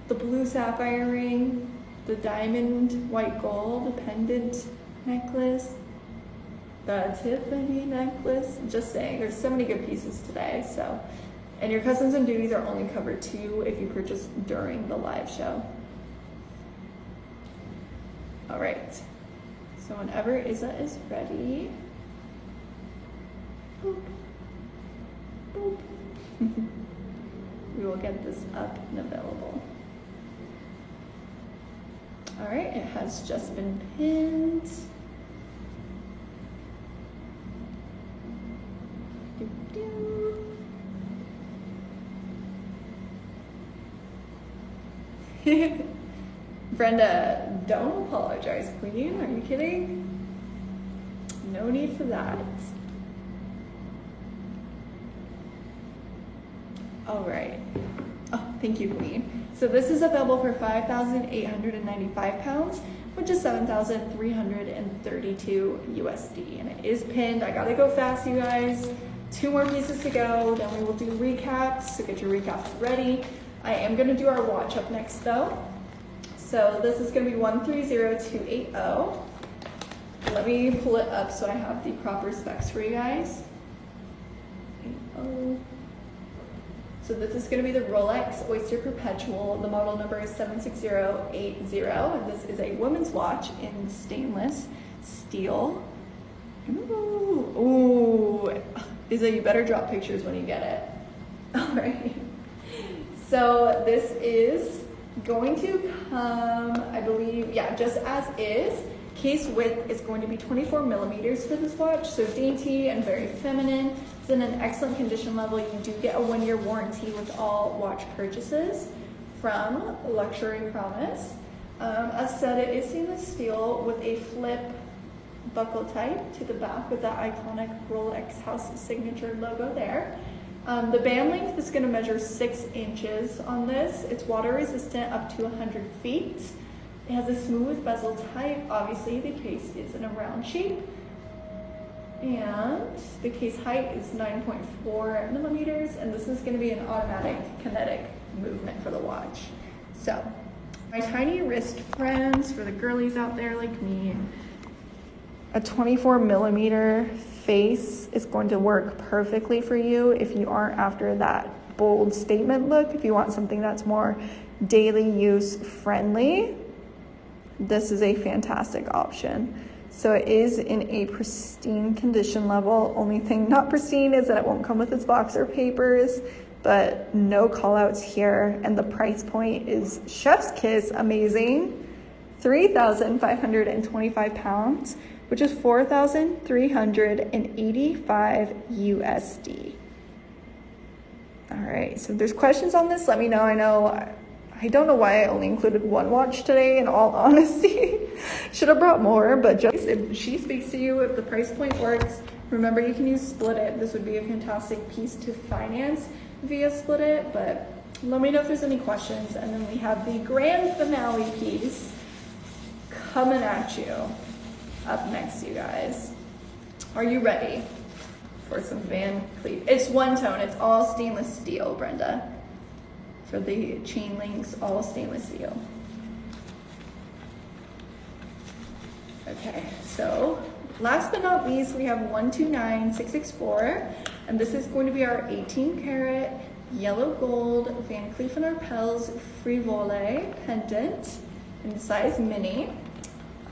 the blue sapphire ring, the diamond white gold, pendant necklace, the Tiffany necklace. Just saying, there's so many good pieces today. So, and your customs and duties are only covered too if you purchase during the live show. All right. So whenever Izza is ready, boop, boop. <laughs> we will get this up and available. All right, it has just been pinned. <laughs> Brenda, don't apologize, Queen. Are you kidding? No need for that. All right. Oh, thank you, Queen. So this is available for 5,895 pounds, which is 7,332 USD. And it is pinned. I gotta go fast, you guys. Two more pieces to go, then we will do recaps. So get your recaps ready. I am gonna do our watch up next though. So this is gonna be 130280. Let me pull it up so I have the proper specs for you guys. So this is going to be the Rolex Oyster Perpetual. The model number is 76080, and this is a woman's watch in stainless steel. Ooh, ooh. You better drop pictures when you get it. <laughs> All right. So this is going to come, I believe, yeah, just as is. Case width is going to be 24 millimeters for this watch, so dainty and very feminine. It's in an excellent condition level. You do get a one-year warranty with all watch purchases from Luxury Promise. Um, as said, it is stainless steel with a flip buckle type to the back with that iconic Rolex House signature logo there. Um, the band length is going to measure six inches on this. It's water resistant up to 100 feet. It has a smooth bezel type. Obviously, the case is in a round shape. And the case height is 9.4 millimeters, and this is gonna be an automatic kinetic movement for the watch. So, my tiny wrist friends, for the girlies out there like me, a 24 millimeter face is going to work perfectly for you if you aren't after that bold statement look, if you want something that's more daily use friendly this is a fantastic option. So it is in a pristine condition level. Only thing not pristine is that it won't come with its boxer papers, but no callouts here. And the price point is chef's kiss, amazing. 3,525 pounds, which is 4,385 USD. All right, so if there's questions on this, let me know. I know I don't know why I only included one watch today, in all <laughs> honesty. Should have brought more, but just if she speaks to you, if the price point works, remember you can use Splitit. This would be a fantastic piece to finance via Splitit, but let me know if there's any questions. And then we have the grand finale piece coming at you up next, you guys. Are you ready for some Van Cleef? It's one tone, it's all stainless steel, Brenda for the chain links, all stainless steel. Okay, so last but not least, we have 129664, and this is going to be our 18 karat yellow gold Van Cleef & Arpels Frivole pendant in size mini.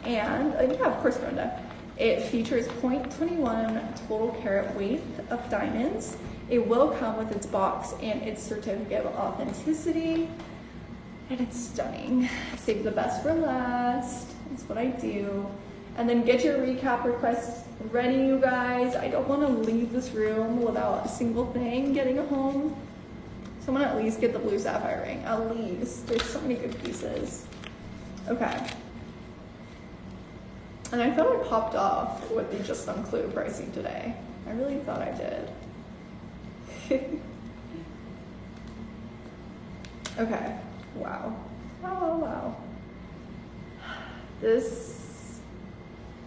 And, uh, yeah, of course, Brenda. It features 0.21 total carat weight of diamonds it will come with its box and its certificate of authenticity. And it's stunning. Save the best for last. That's what I do. And then get your recap requests ready, you guys. I don't want to leave this room without a single thing getting a home. Someone at least get the blue sapphire ring. At least. There's so many good pieces. Okay. And I thought I popped off with the just clue pricing today. I really thought I did. <laughs> okay. Wow. Wow, wow. This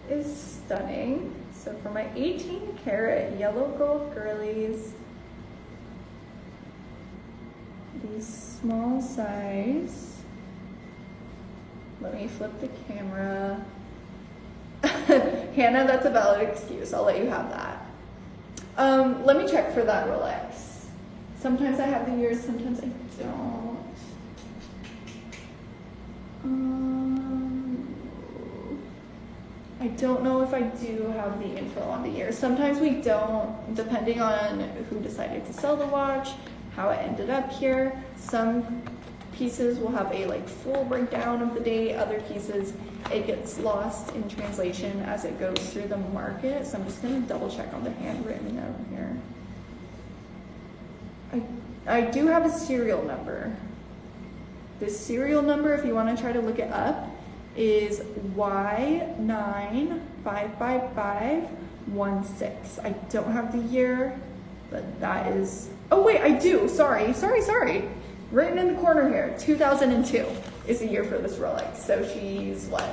is stunning. So for my 18 karat yellow gold girlies, these small size, let me flip the camera. <laughs> Hannah, that's a valid excuse. I'll let you have that. Um, let me check for that Rolex. Sometimes I have the years, sometimes I don't. Um, I don't know if I do have the info on the years. Sometimes we don't, depending on who decided to sell the watch, how it ended up here. Some pieces will have a like full breakdown of the date. Other pieces it gets lost in translation as it goes through the market. So I'm just gonna double check on the handwritten note here. I, I do have a serial number. The serial number, if you want to try to look it up, is Y955516. I don't have the year, but that is. Oh, wait, I do. Sorry, sorry, sorry. Written in the corner here, 2002 is a year for this Rolex. So she's what?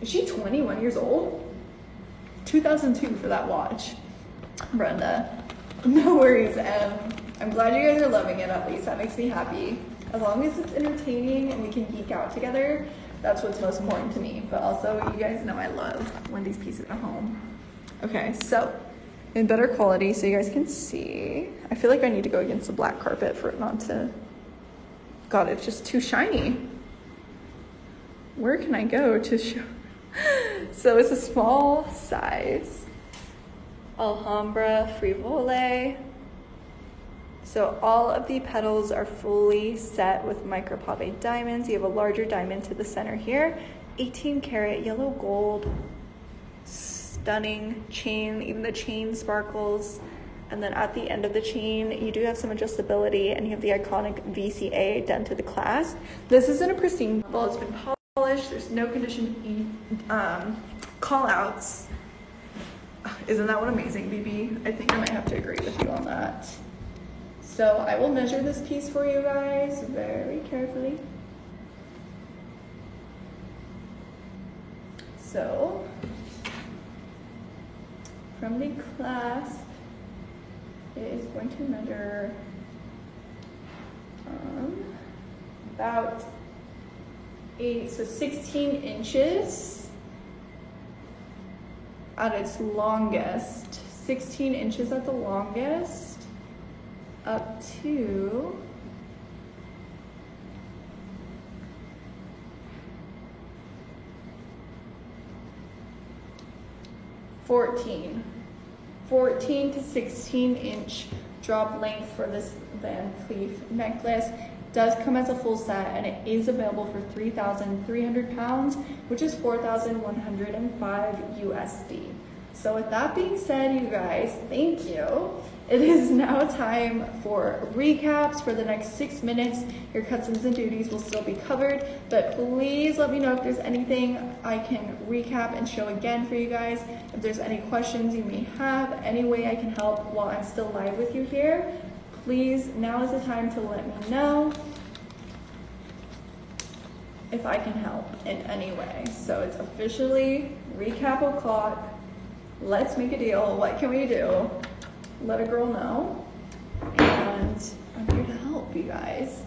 Is she 21 years old? 2002 for that watch. Brenda. <laughs> No worries, Em. I'm glad you guys are loving it at least. That makes me happy. As long as it's entertaining and we can geek out together, that's what's most important to me. But also, you guys know I love when these pieces are home. Okay, so in better quality so you guys can see. I feel like I need to go against the black carpet for it not to. God, it's just too shiny. Where can I go to show? <laughs> so it's a small size. Alhambra Frivole. So all of the petals are fully set with micropave diamonds. You have a larger diamond to the center here. 18 karat yellow gold. Stunning chain, even the chain sparkles. And then at the end of the chain, you do have some adjustability and you have the iconic VCA done to the clasp. This is in a pristine level. It's been polished. There's no condition um, call outs. Isn't that one amazing, BB? I think I might have to agree with you on that. So I will measure this piece for you guys very carefully. So from the clasp, it is going to measure um, about eight, so 16 inches at its longest, 16 inches at the longest, up to Fourteen. 14 to 16 inch drop length for this Van Cleef necklace does come as a full set and it is available for 3,300 pounds, which is 4,105 USD. So with that being said, you guys, thank you. It is now time for recaps for the next six minutes. Your customs and duties will still be covered, but please let me know if there's anything I can recap and show again for you guys. If there's any questions you may have, any way I can help while I'm still live with you here, please, now is the time to let me know if I can help in any way. So it's officially recap o'clock. Let's make a deal. What can we do? Let a girl know. And I'm here to help you guys.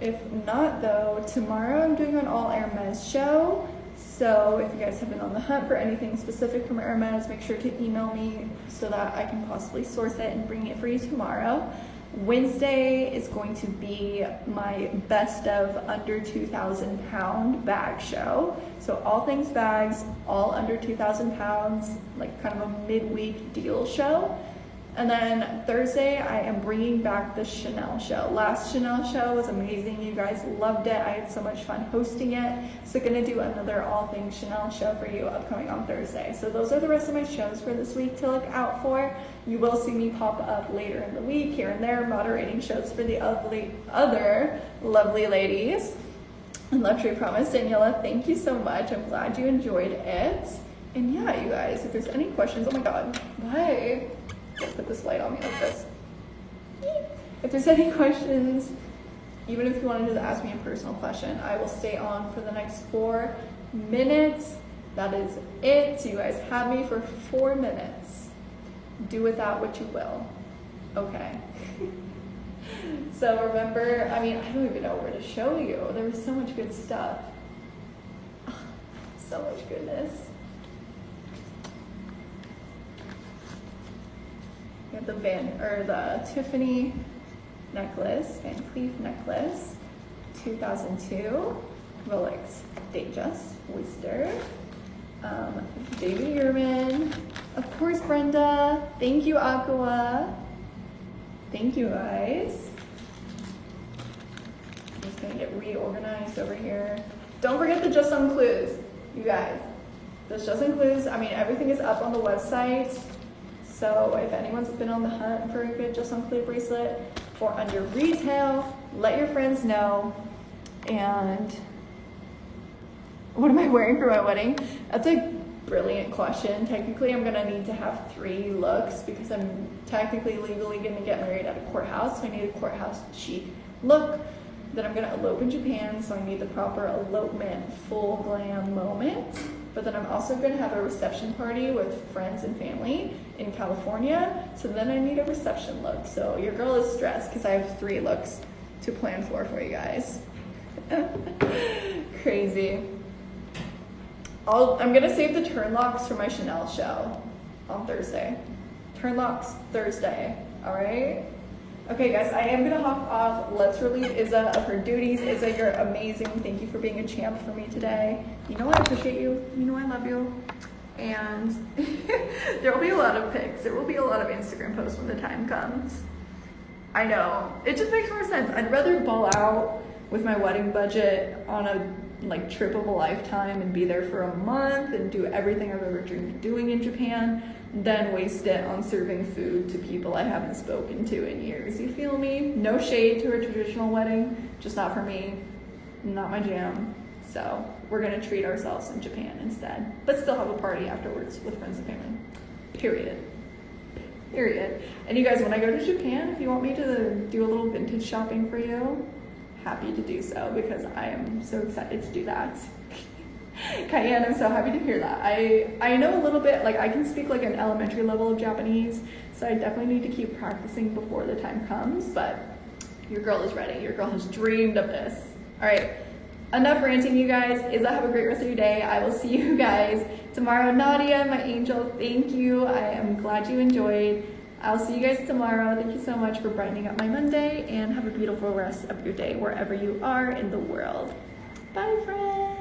If not, though, tomorrow I'm doing an all Hermes show. So if you guys have been on the hunt for anything specific from Hermes, make sure to email me so that I can possibly source it and bring it for you tomorrow. Wednesday is going to be my best of under 2,000 pound bag show. So all things bags, all under 2,000 pounds, like kind of a midweek deal show. And then Thursday, I am bringing back the Chanel show. Last Chanel show was amazing. You guys loved it. I had so much fun hosting it. So gonna do another all things Chanel show for you upcoming on Thursday. So those are the rest of my shows for this week to look out for. You will see me pop up later in the week here and there, moderating shows for the other lovely ladies. And Luxury Promise, Daniela, thank you so much. I'm glad you enjoyed it. And yeah, you guys, if there's any questions, oh my God, bye put this light on me like this. If there's any questions, even if you wanted to ask me a personal question, I will stay on for the next four minutes. That is it. So you guys have me for four minutes. Do with that what you will. Okay. <laughs> so remember, I mean, I don't even know where to show you. There was so much good stuff. <laughs> So much goodness. We have the Van or the Tiffany necklace, Van Cleef necklace, 2002, Rolex Datejust Oyster, um, David Yurman, of course Brenda, thank you Aqua, thank you guys. I'm just gonna get reorganized over here. Don't forget the Juste un Clous, you guys. This Juste un Clous, I mean everything is up on the website. So if anyone's been on the hunt for a good Juste un bracelet, for under retail? Let your friends know. And what am I wearing for my wedding? That's a brilliant question. Technically, I'm gonna need to have three looks because I'm technically legally gonna get married at a courthouse, so I need a courthouse chic look. Then I'm gonna elope in Japan, so I need the proper elopement, full glam moment. But then I'm also gonna have a reception party with friends and family in California, so then I need a reception look. So your girl is stressed because I have three looks to plan for for you guys. <laughs> Crazy. I'll, I'm gonna save the turn locks for my Chanel show on Thursday. Turn locks Thursday, all right? Okay, guys, I am gonna hop off. Let's relieve Izza of her duties. Izza, you're amazing. Thank you for being a champ for me today. You know I appreciate you. You know I love you. And <laughs> there will be a lot of pics. There will be a lot of Instagram posts when the time comes. I know. It just makes more sense. I'd rather ball out with my wedding budget on a like trip of a lifetime and be there for a month and do everything I've ever dreamed of doing in Japan then waste it on serving food to people I haven't spoken to in years. You feel me? No shade to a traditional wedding, just not for me, not my jam. So we're gonna treat ourselves in Japan instead, but still have a party afterwards with friends and family. Period. Period. And you guys, when I go to Japan, if you want me to do a little vintage shopping for you, happy to do so because I am so excited to do that. <laughs> Cayenne, I'm so happy to hear that. I, I know a little bit, like I can speak like an elementary level of Japanese, so I definitely need to keep practicing before the time comes, but your girl is ready. Your girl has dreamed of this. All right, enough ranting, you guys. Izza, have a great rest of your day. I will see you guys tomorrow. Nadia, my angel, thank you. I am glad you enjoyed. I'll see you guys tomorrow. Thank you so much for brightening up my Monday and have a beautiful rest of your day wherever you are in the world. Bye, friends.